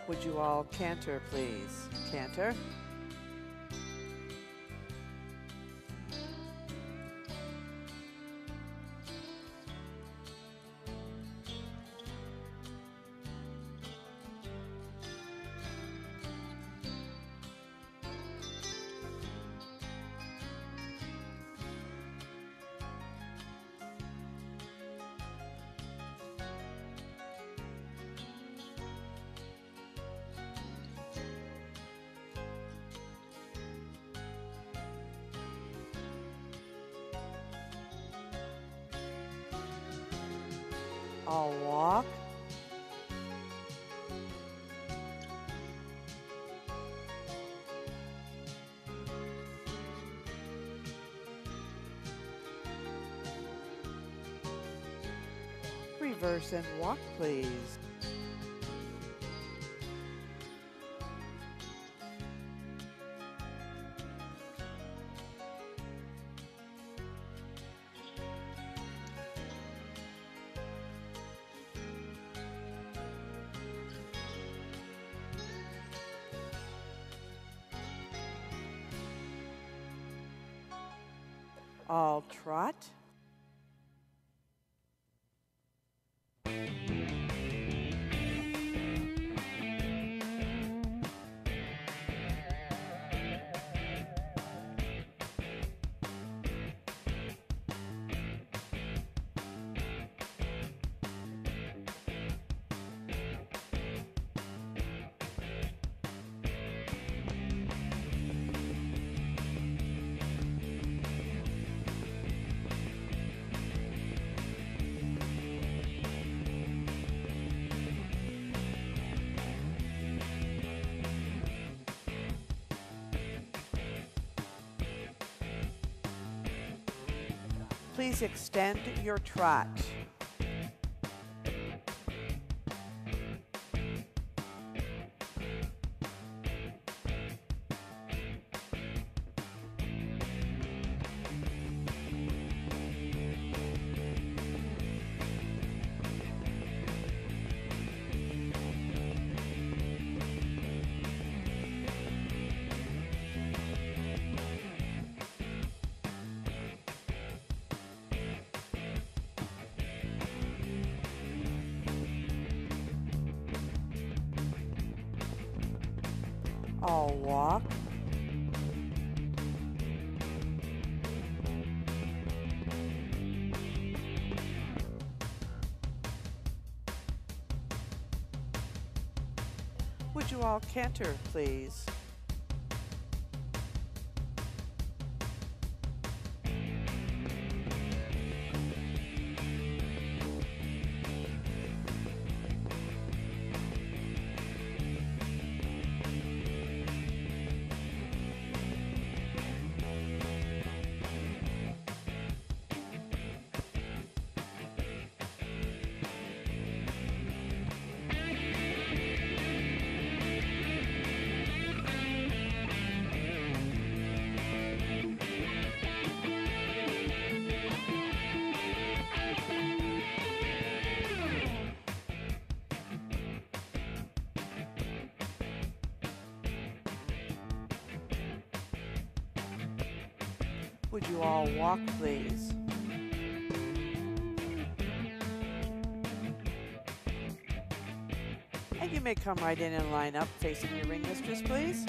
Would you all canter, please? Canter. Reverse and walk, please. All trot. Please extend your trot. Canter, please? All walk, please? And you may come right in and line up facing your ring mistress, please.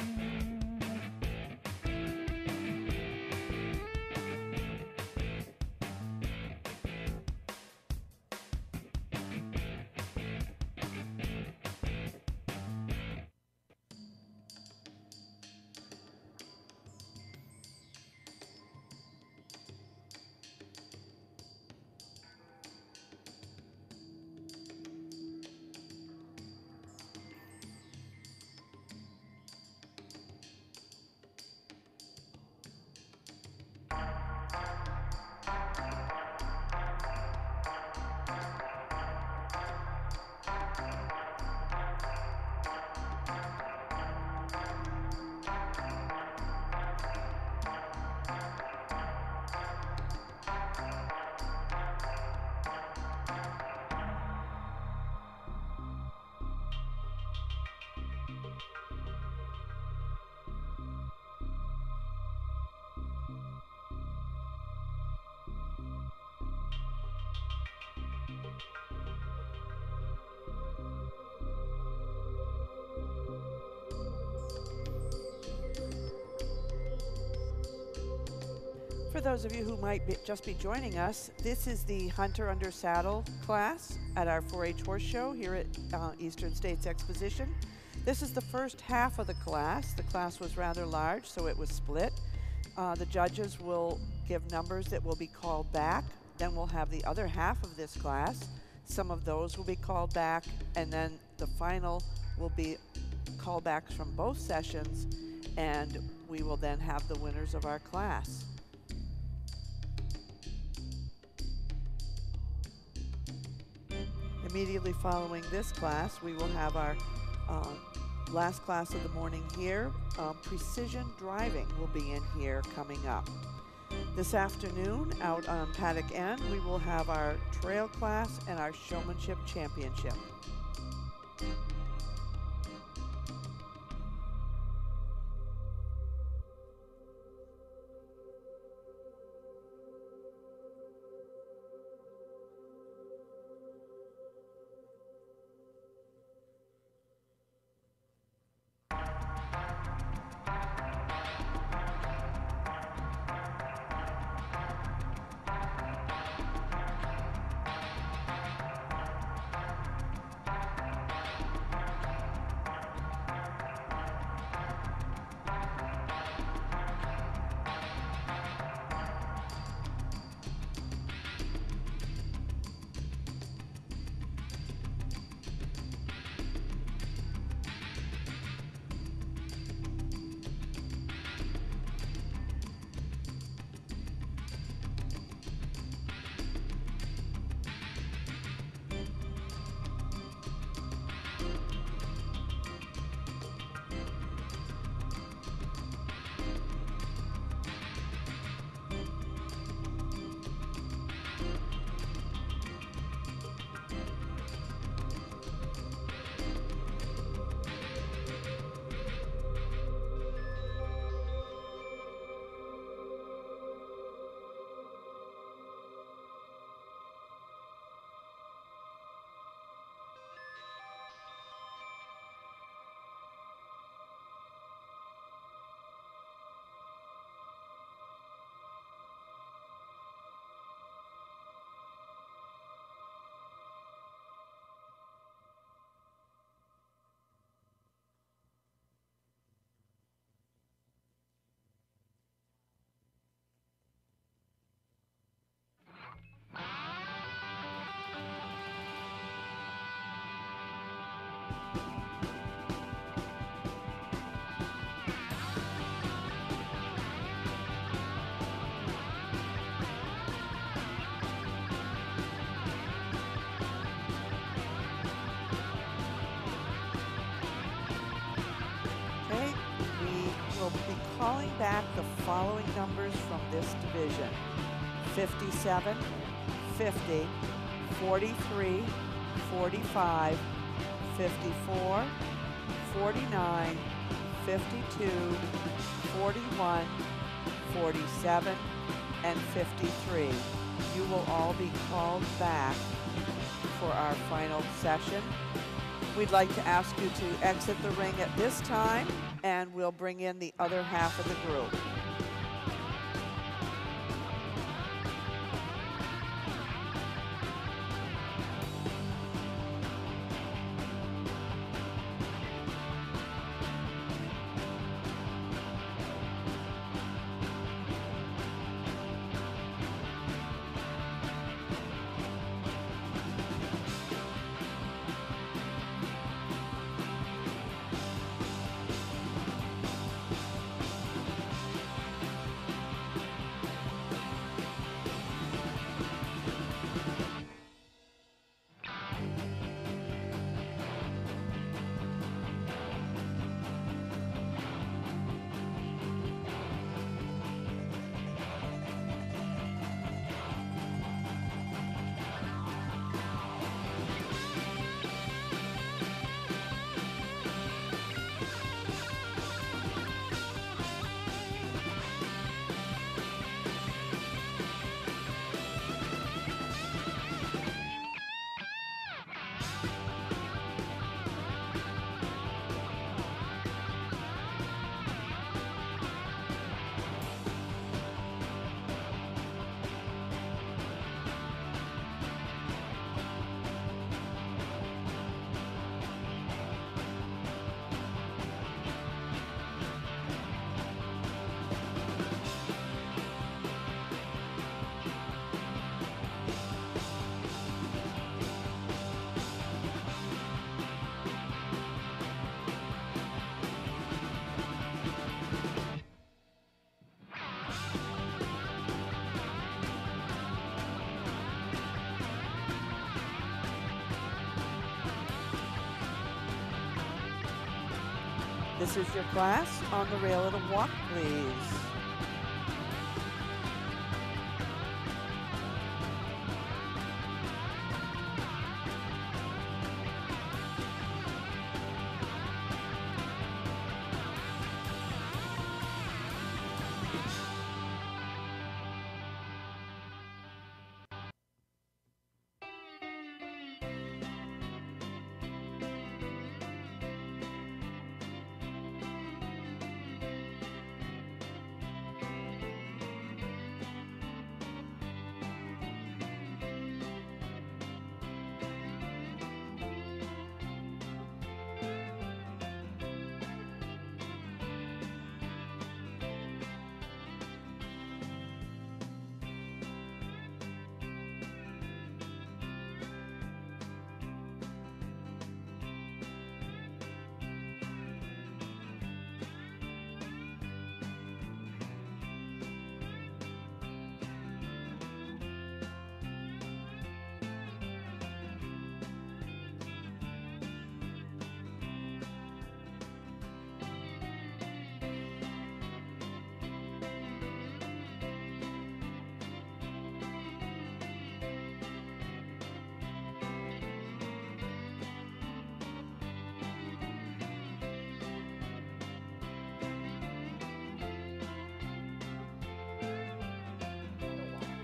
Of you who might be, just be joining us, this is the Hunter Under Saddle class at our 4-H Horse Show here at uh, Eastern States Exposition. This is the first half of the class. The class was rather large, so it was split. Uh, the judges will give numbers that will be called back. Then we'll have the other half of this class. Some of those will be called back, and then the final will be callbacks from both sessions, and we will then have the winners of our class. Immediately following this class, we will have our uh, last class of the morning here. Uh, precision driving will be in here coming up. This afternoon, out on Paddock End, we will have our trail class and our showmanship championship. Will be calling back the following numbers from this division. 57, 50, 43, 45, 54, 49, 52, 41, 47, and 53. You will all be called back for our final session. We'd like to ask you to exit the ring at this time, and we'll bring in the other half of the group. This is your class. On the rail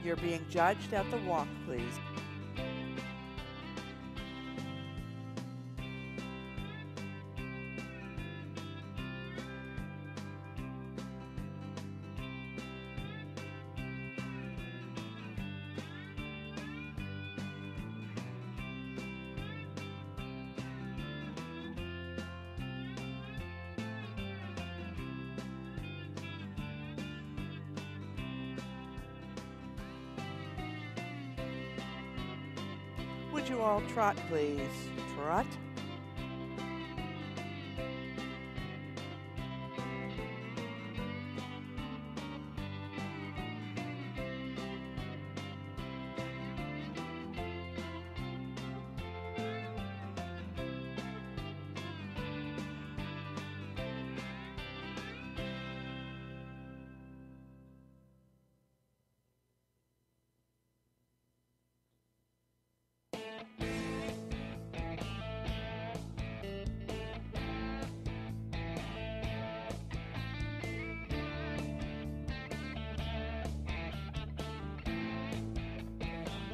You're being judged at the walk, please. Trot, please? Trot.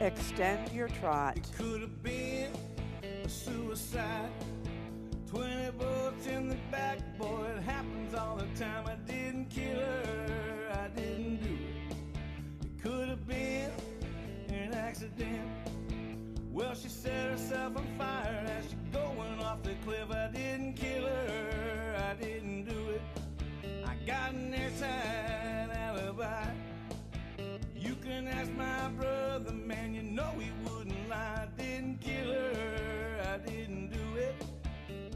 Extend your trot. It could have been a suicide. 20 bullets in the back, boy, it happens all the time. I didn't kill her, I didn't do it. It could have been an accident. Well, she set herself on fire as she going off the cliff. I didn't kill her, I didn't do it. I got an. You can ask my brother, man, you know he wouldn't lie. I didn't kill her, I didn't do it.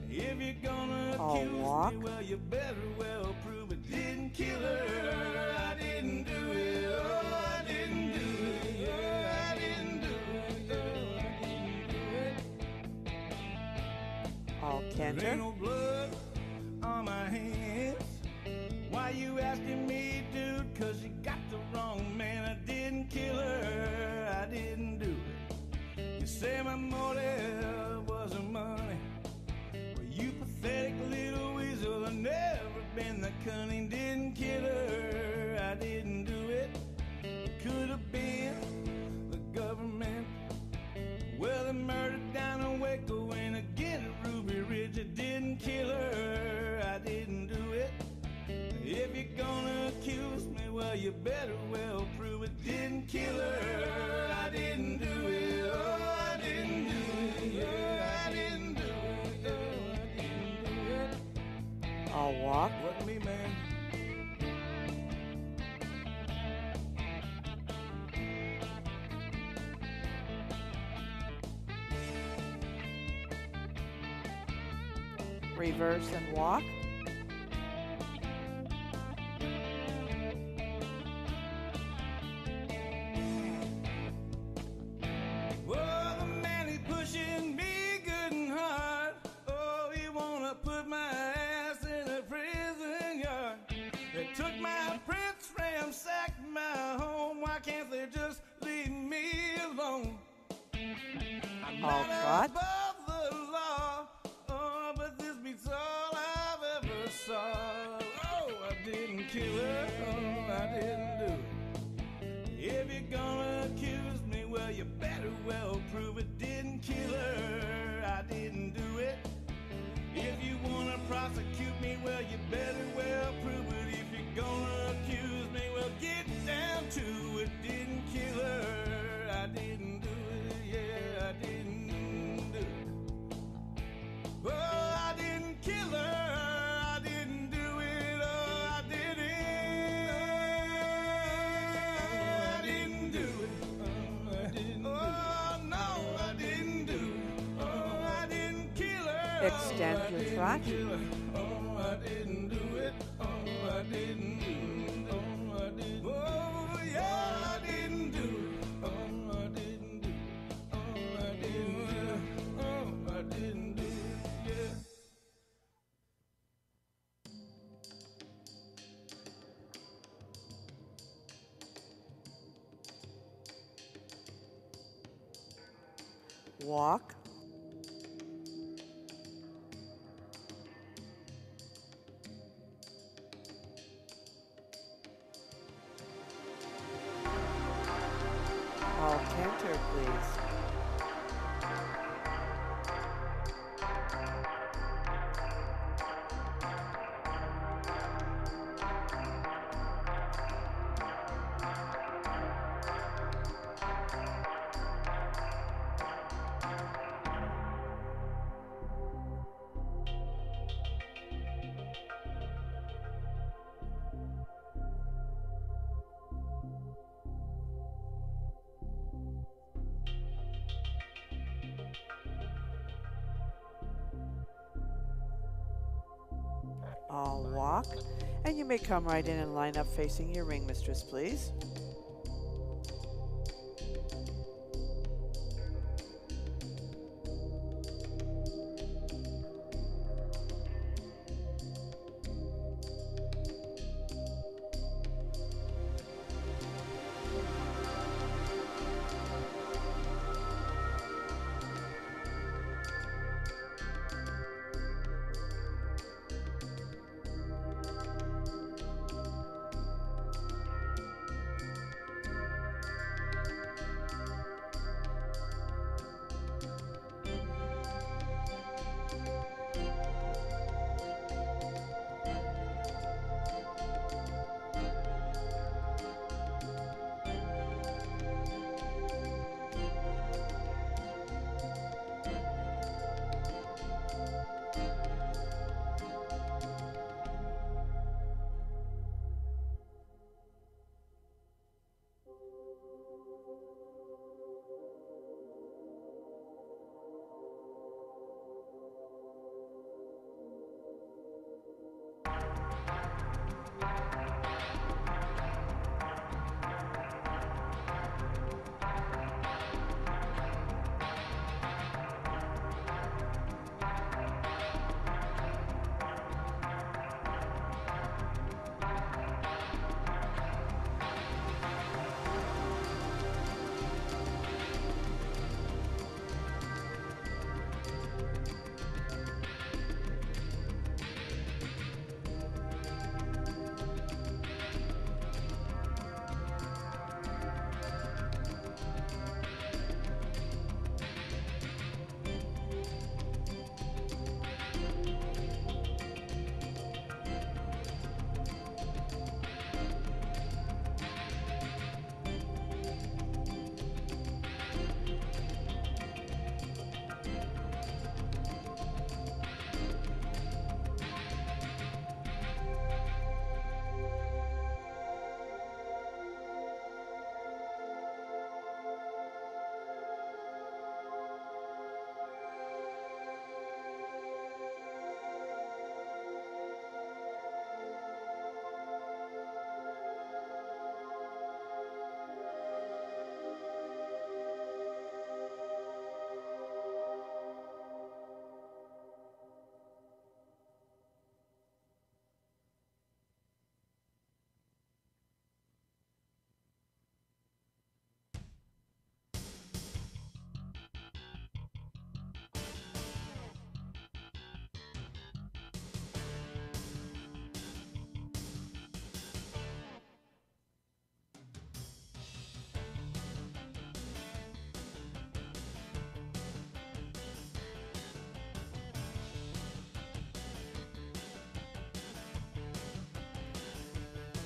If you're gonna I'll accuse walk. me, well, you better well prove it. Didn't kill her, I didn't do it. Oh, I didn't do it. Oh, I didn't do it. Oh, I didn't do it. All There ain't no blood on my hands. Why you asking me, say my motive wasn't money. Well, you pathetic little weasel. I've never been that cunning. Didn't kill her, I didn't do it. It could have been the government. Well, they murdered down in Waco and again at Ruby Ridge. I didn't kill her, I didn't do it. If you're gonna accuse me, well, you better well prove it. Didn't kill her, I didn't walk. Wasn't me, man. Reverse and walk. Home. Why can't they just leave me alone? I'm All not trot. above the law. Oh, but this beats all I've ever saw. Oh, I didn't kill her. Oh, I didn't do it. If you're gonna accuse me, well, you better well prove it. Didn't kill her, I didn't do it. If you wanna prosecute me, well, you better well prove it. If you're gonna to it. Didn't kill her, I didn't do it. Yeah, I didn't do it. Oh, I didn't kill her. I didn't do it. Walk. May come right in and line up facing your ring mistress, please.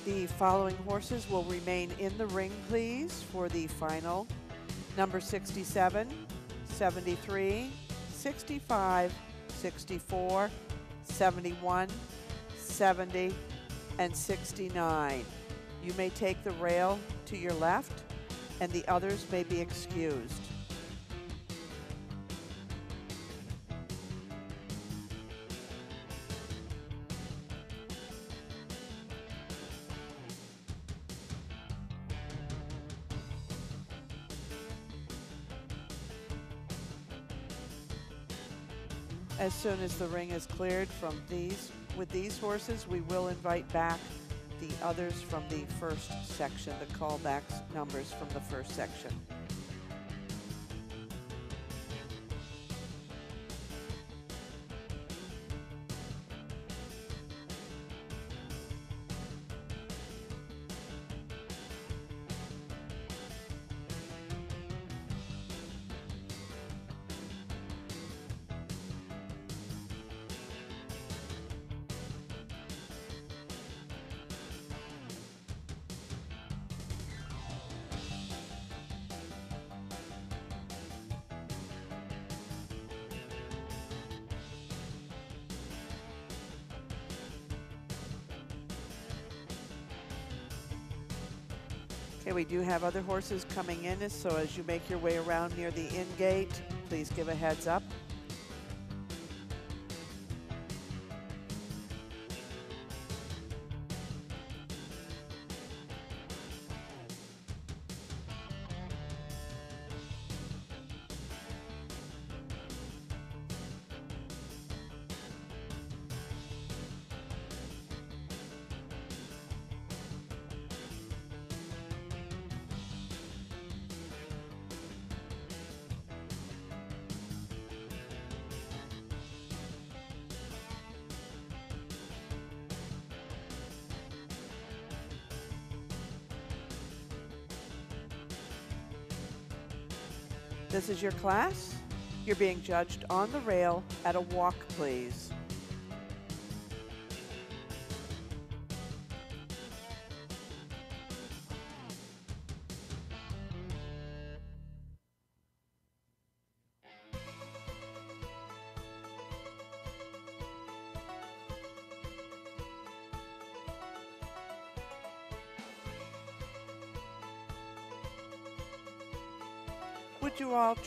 The following horses will remain in the ring, please, for the final. Number 67, 73, 65, 64, 71, 70, and 69. You may take the rail to your left, and the others may be excused. Soon as the ring is cleared from these, with these horses, we will invite back the others from the first section, the callbacks numbers from the first section. Do have other horses coming in, so as you make your way around near the in gate, please give a heads up. Your class. You're being judged on the rail at a walk, please.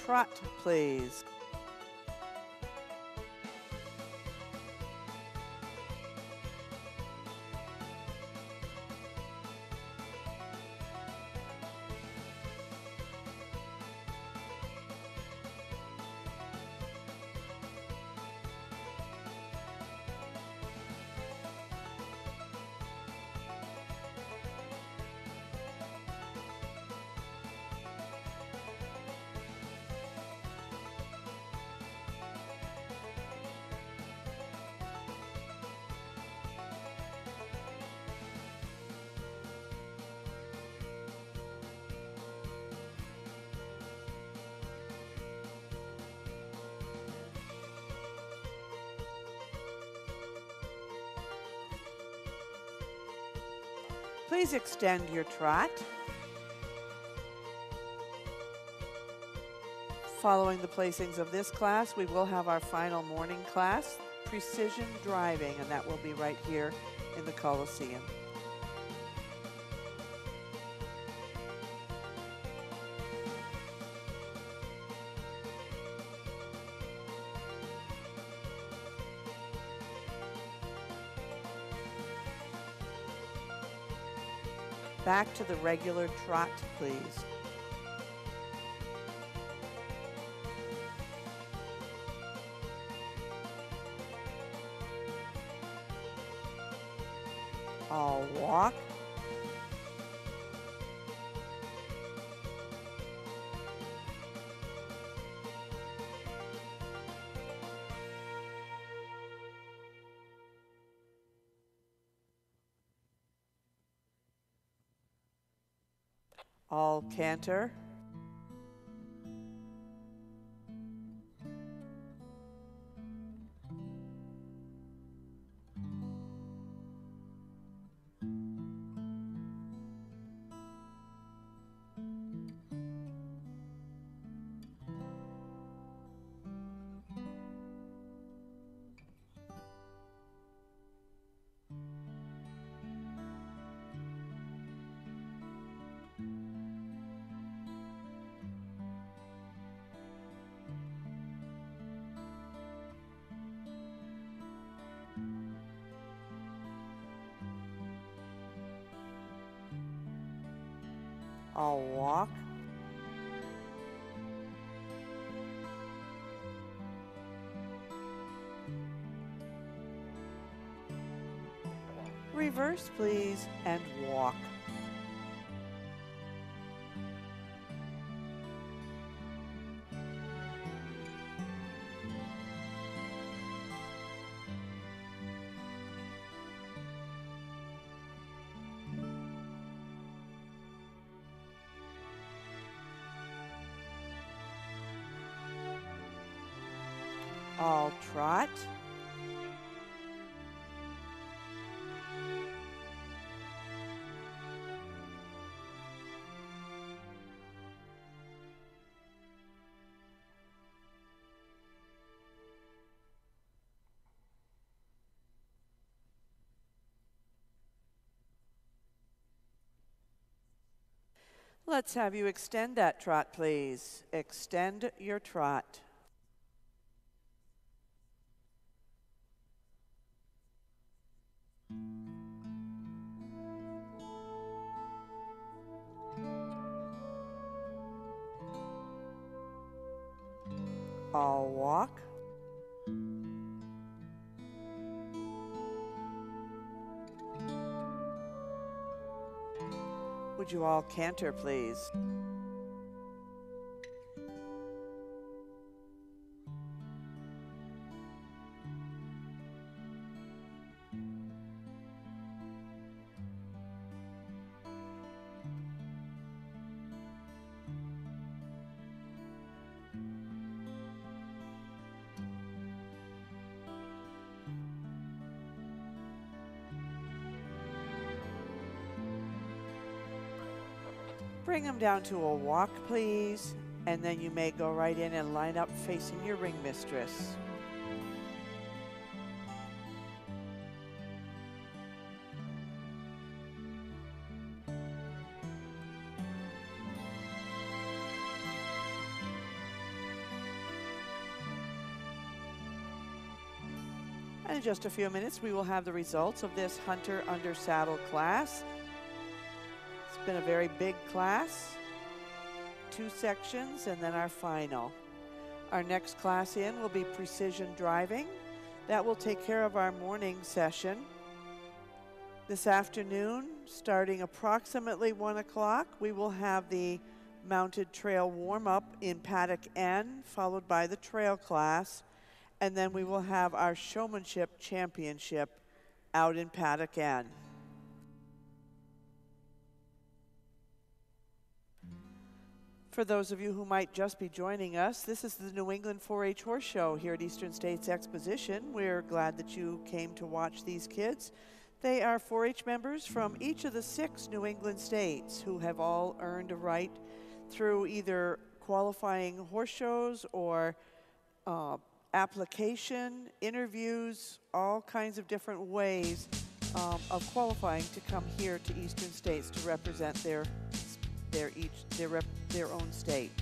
Trot, please? Please extend your trot. Following the placings of this class, we will have our final morning class, Precision Driving, and that will be right here in the Coliseum. Back to the regular trot, please. All Reverse, please, Let's have you extend that trot, please. Extend your trot. You all canter, please? Them down to a walk, please, and then you may go right in and line up facing your ring mistress. And in just a few minutes, we will have the results of this Hunter Under Saddle class. Been a very big class, two sections, and then our final. Our next class in will be precision driving. That will take care of our morning session. This afternoon, starting approximately 1 o'clock, we will have the mounted trail warm up in paddock N, followed by the trail class. And then we will have our showmanship championship out in paddock N. For those of you who might just be joining us, this is the New England 4 H Horse Show here at Eastern States Exposition. We're glad that you came to watch these kids. They are 4 H members from each of the six New England states who have all earned a right through either qualifying horse shows or uh, application, interviews, all kinds of different ways um, of qualifying to come here to Eastern States to represent their their each their rep, their own state.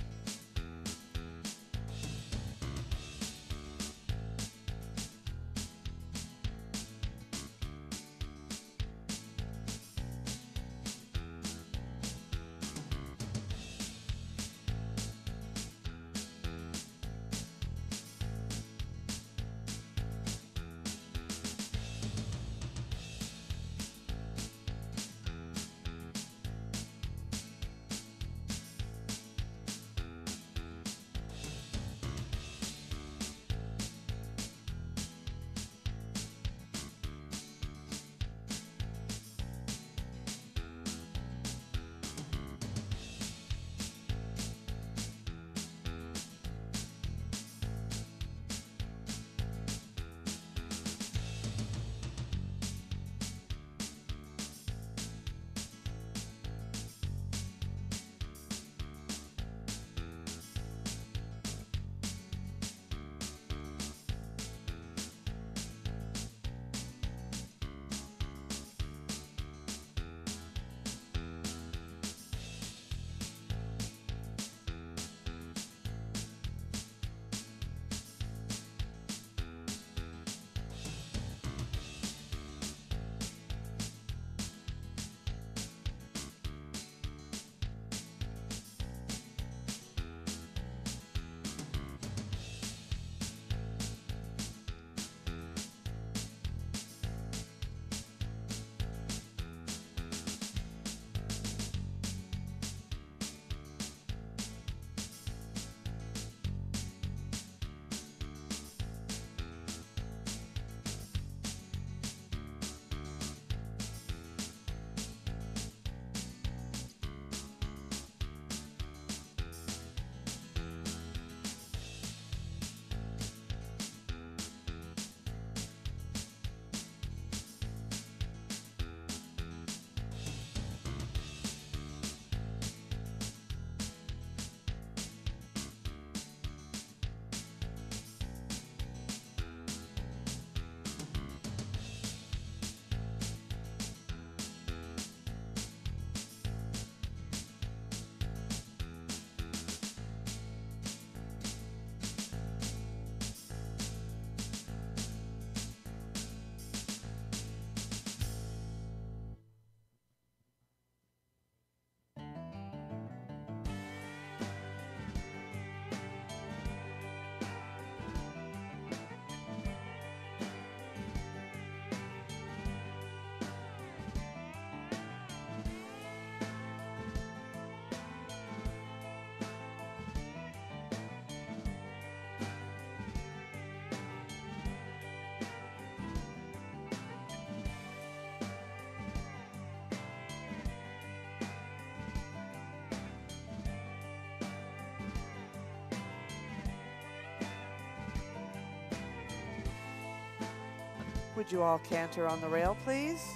Would you all canter on the rail, please?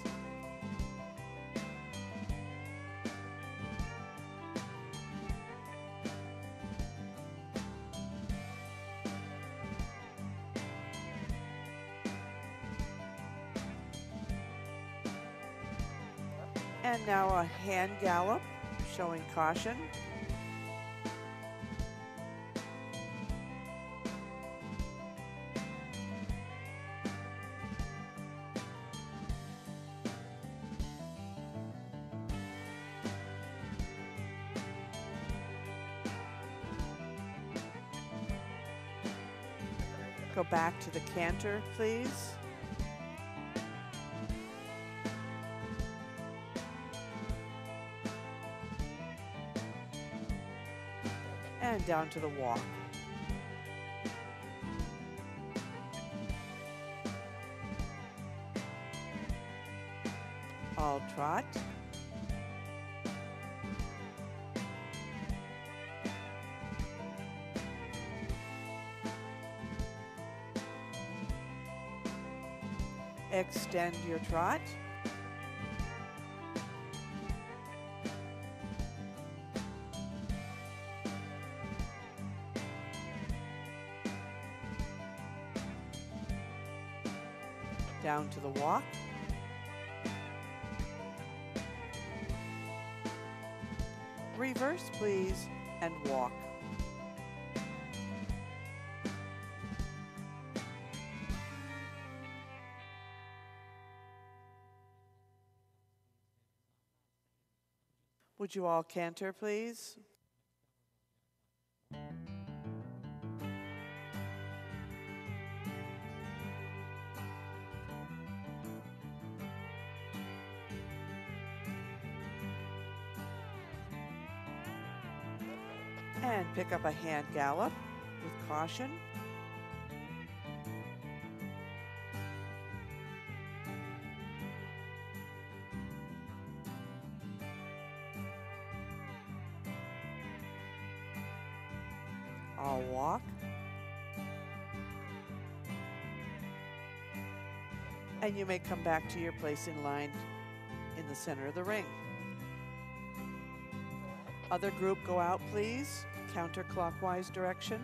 And now a hand gallop showing caution. Back to the canter, please. And down to the walk. All trot. Extend your trot. Down to the walk. Reverse, please, and walk. You all canter, please? And pick up a hand gallop with caution. May come back to your place in line in the center of the ring. Other group go out, please. Counterclockwise direction.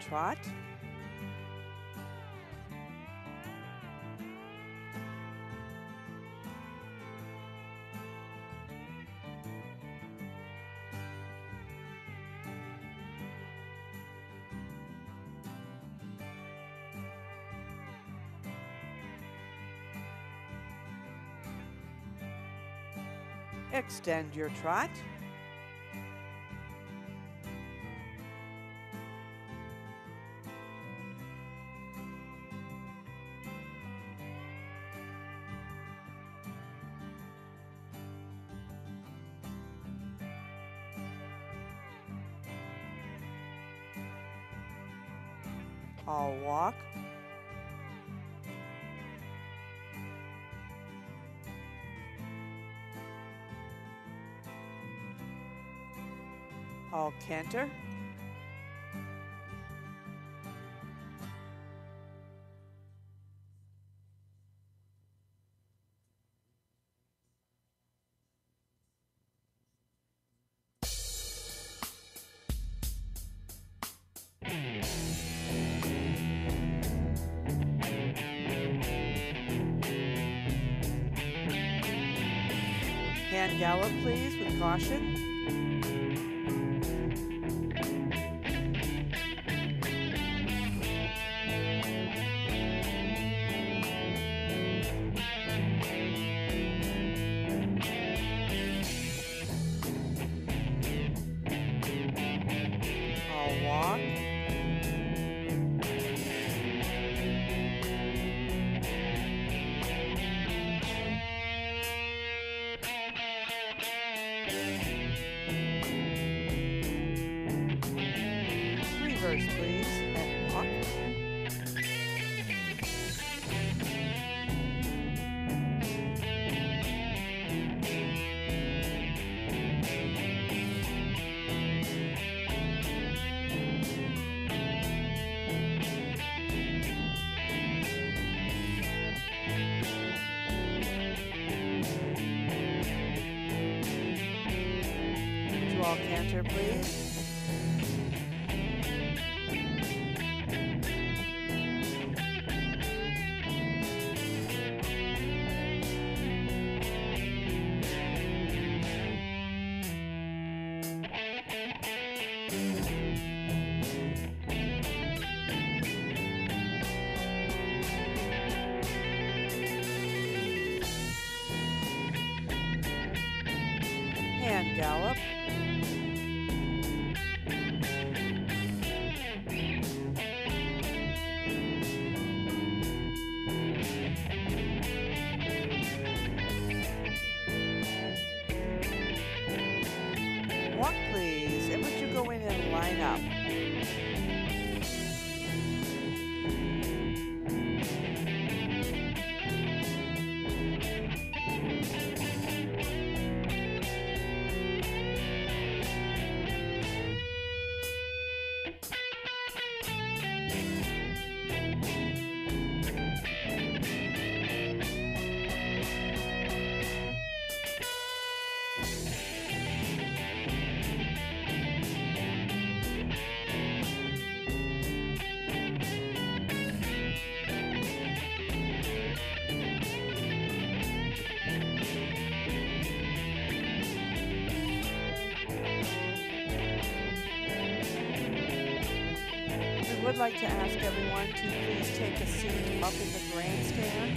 Trot. Extend your trot. I'll Would like to ask everyone to please take a seat up in the grandstand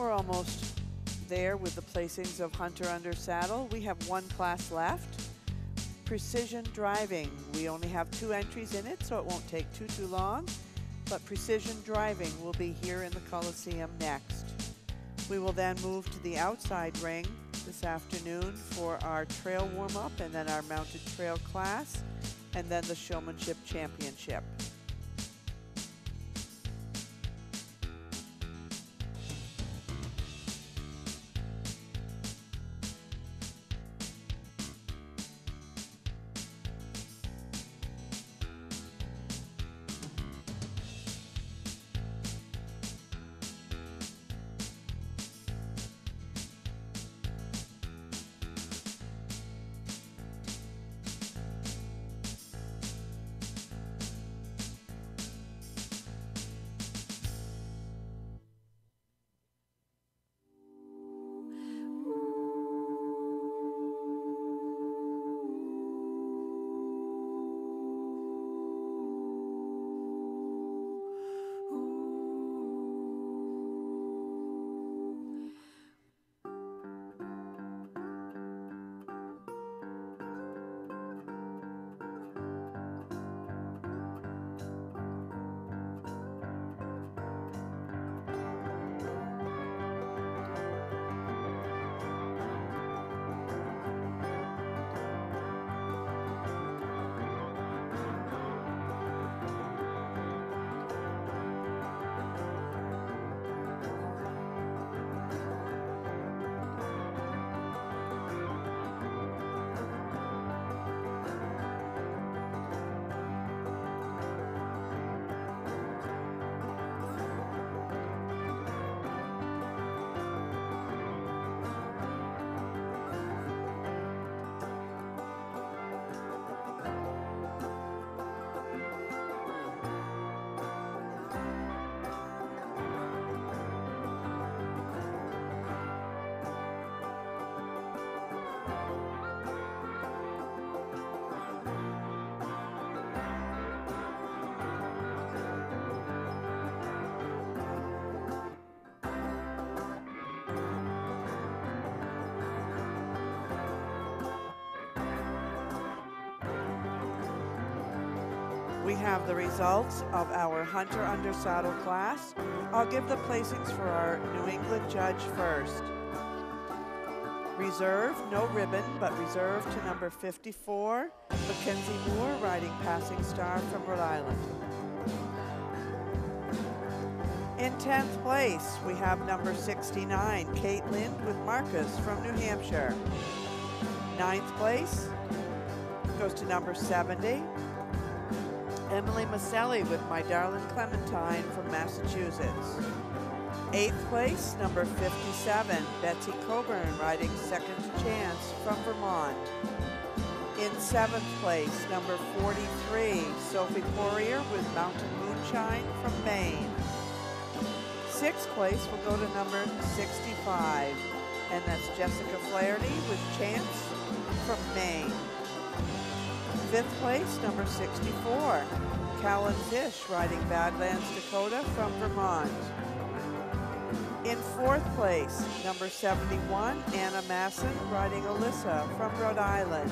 We're almost there with the placings of Hunter under saddle. We have one class left. Precision driving. We only have two entries in it, so it won't take too, too long. But precision driving will be here in the Coliseum next. We will then move to the outside ring this afternoon for our trail warm up and then our mounted trail class and then the showmanship championship. We have the results of our Hunter Under Saddle class. I'll give the placings for our New England judge first. Reserve, no ribbon, but reserve to number 54, Mackenzie Moore, riding Passing Star from Rhode Island. In 10th place, we have number 69, Kate Lind with Marcus from New Hampshire. Ninth place goes to number 70, Emily Maselli with My Darling Clementine from Massachusetts. Eighth place, number 57, Betsy Coburn riding Second Chance from Vermont. In seventh place, number 43, Sophie Poirier with Mountain Moonshine from Maine. Sixth place will go to number 65, and that's Jessica Flaherty with Chance from Maine. Fifth place, number 64, Callan Fish riding Badlands, Dakota from Vermont. In fourth place, number 71, Anna Masson riding Alyssa from Rhode Island.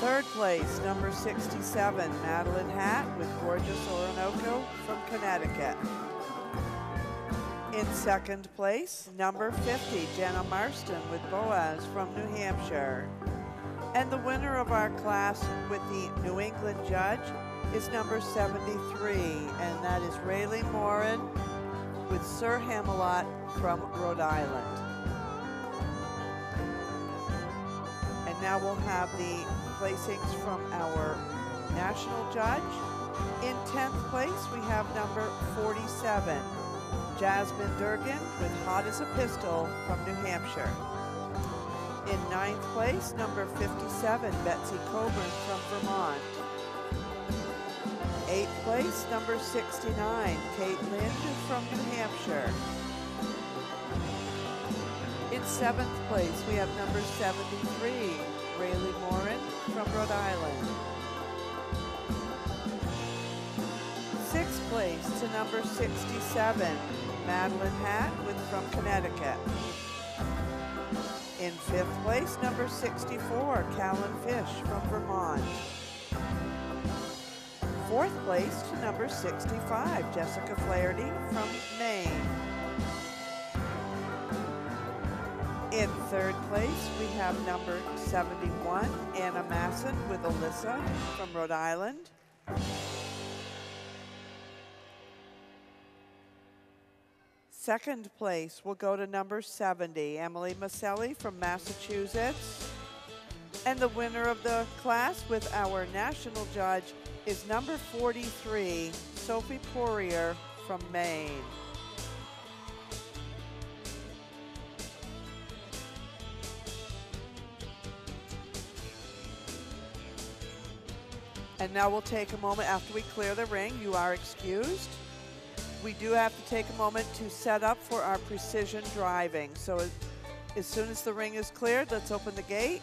Third place, number 67, Madeline Hatt with Gorgeous Orinoco from Connecticut. In second place, number 50, Jenna Marston with Boaz from New Hampshire. And the winner of our class with the New England judge is number 73, and that is Rayleigh Morin with Sir Hamelot from Rhode Island. And now we'll have the placings from our national judge. In 10th place, we have number 47, Jasmine Durgan with Hot as a Pistol from New Hampshire. In ninth place, number 57, Betsy Coburn from Vermont. Eighth place, number 69, Kate Lind from New Hampshire. In seventh place, we have number 73, Rayleigh Morin from Rhode Island. Sixth place to number 67, Madeline Hatt with from Connecticut. In fifth place, number 64, Callan Fish from Vermont. Fourth place to number 65, Jessica Flaherty from Maine. In third place, we have number 71, Anna Masson with Alyssa from Rhode Island. Second place will go to number 70, Emily Maselli from Massachusetts. And the winner of the class with our national judge is number 43, Sophie Poirier from Maine. And now we'll take a moment after we clear the ring. You are excused. We do have to take a moment to set up for our precision driving. So as, as soon as the ring is cleared, let's open the gate.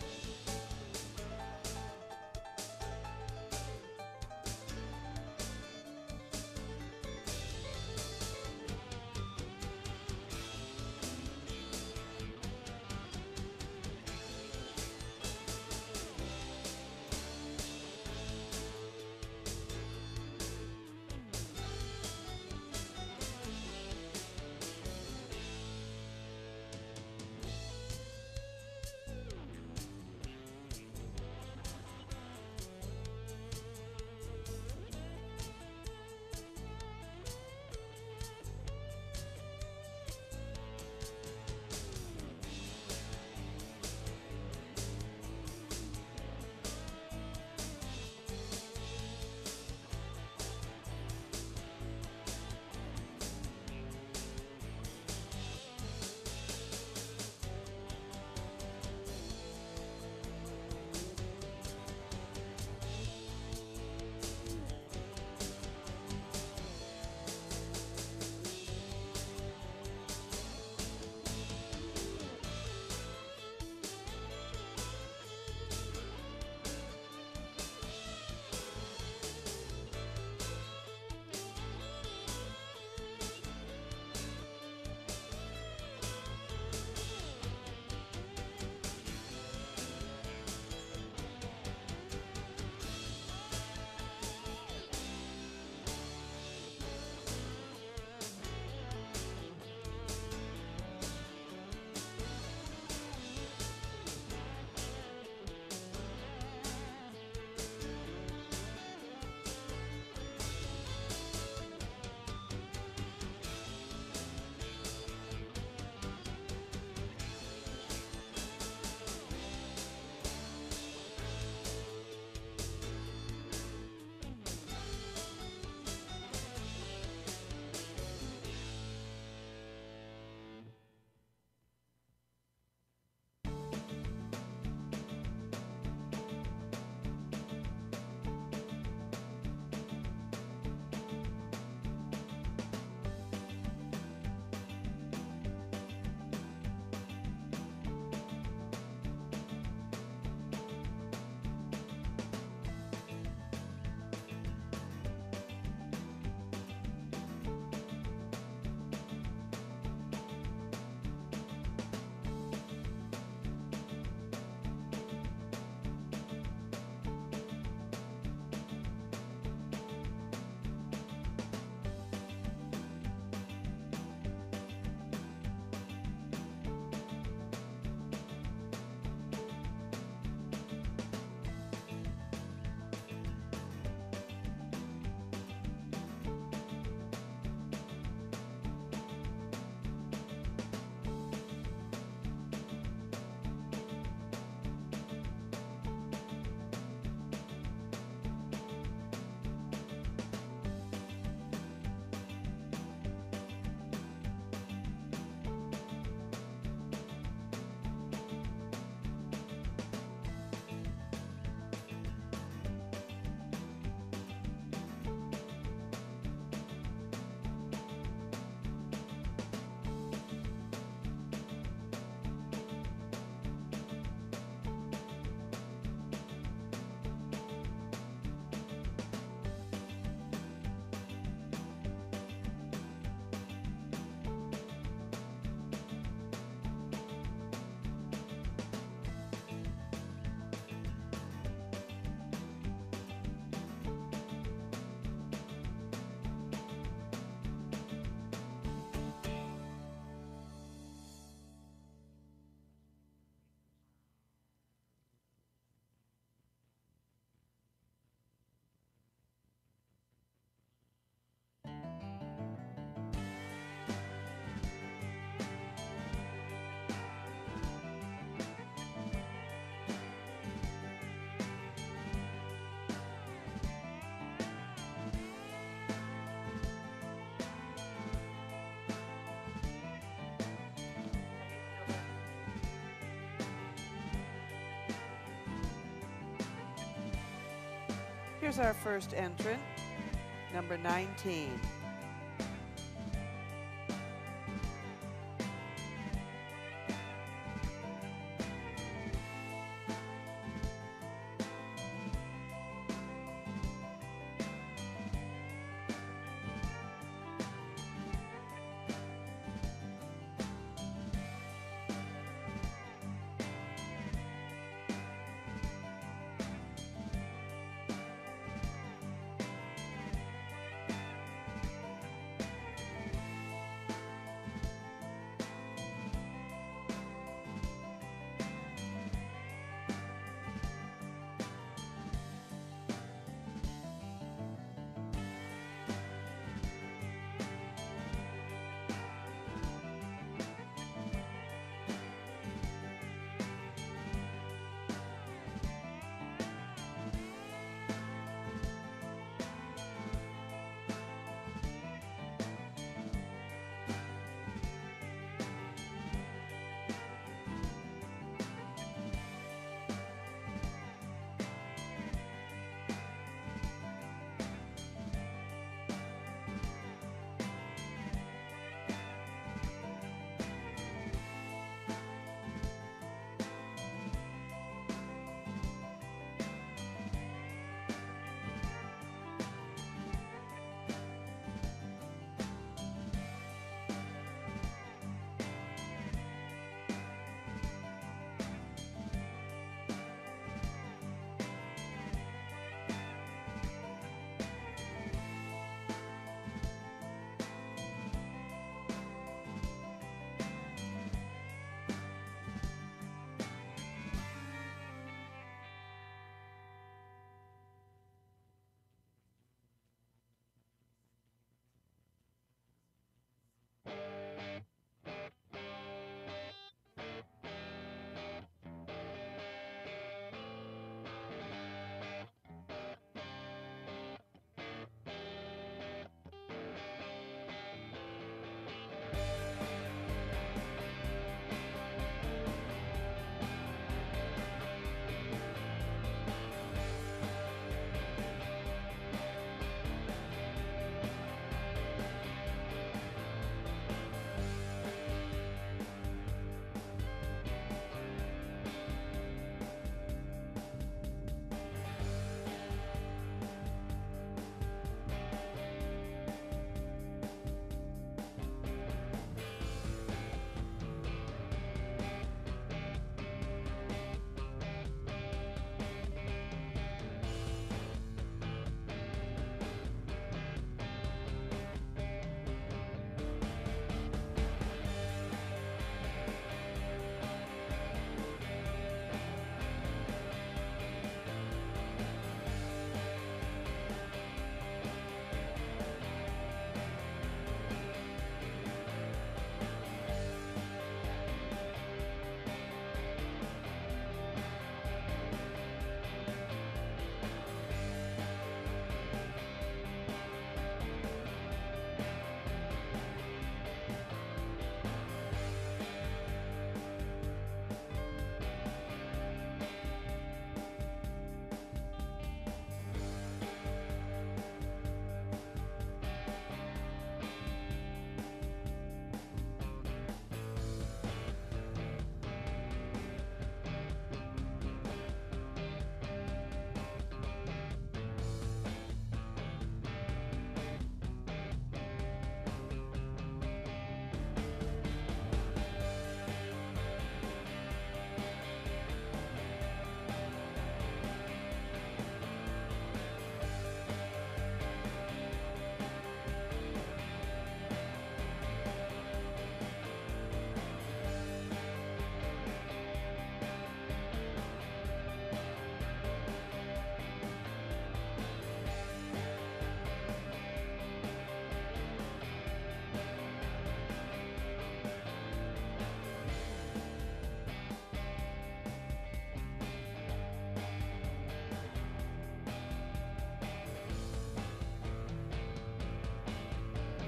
Here's our first entrant, number 19.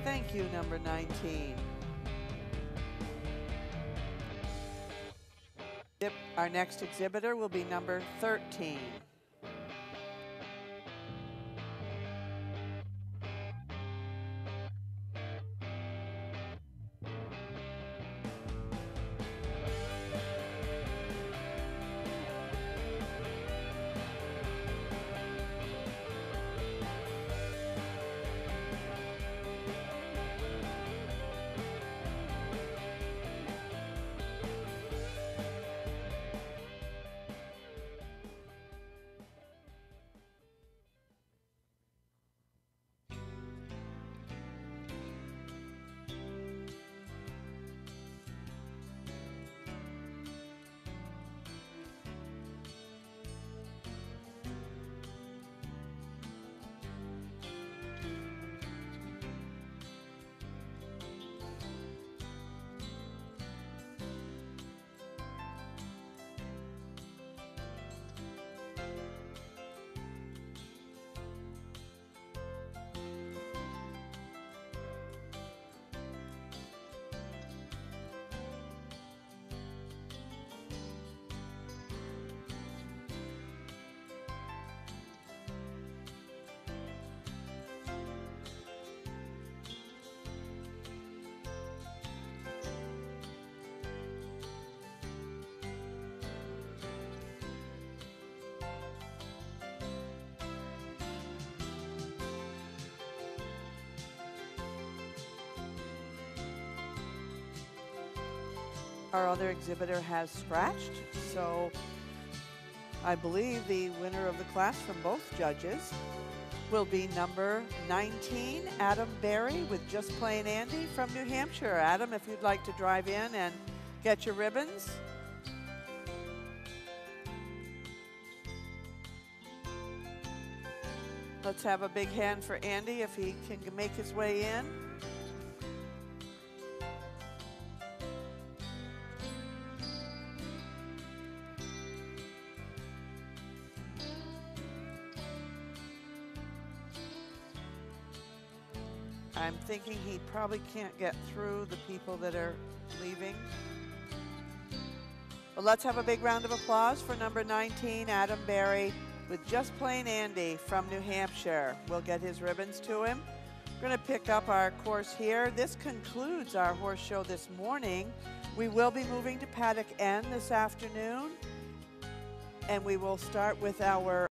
Thank you, number 19. Our next exhibitor will be number 13. Our other exhibitor has scratched. So I believe the winner of the class from both judges will be number 19, Adam Barry with Just Plain Andy from New Hampshire. Adam, if you'd like to drive in and get your ribbons. Let's have a big hand for Andy if he can make his way in. Probably can't get through the people that are leaving. But let's have a big round of applause for number 19, Adam Barry, with Just Plain Andy from New Hampshire. We'll get his ribbons to him. We're going to pick up our course here. This concludes our horse show this morning. We will be moving to Paddock End this afternoon, and we will start with our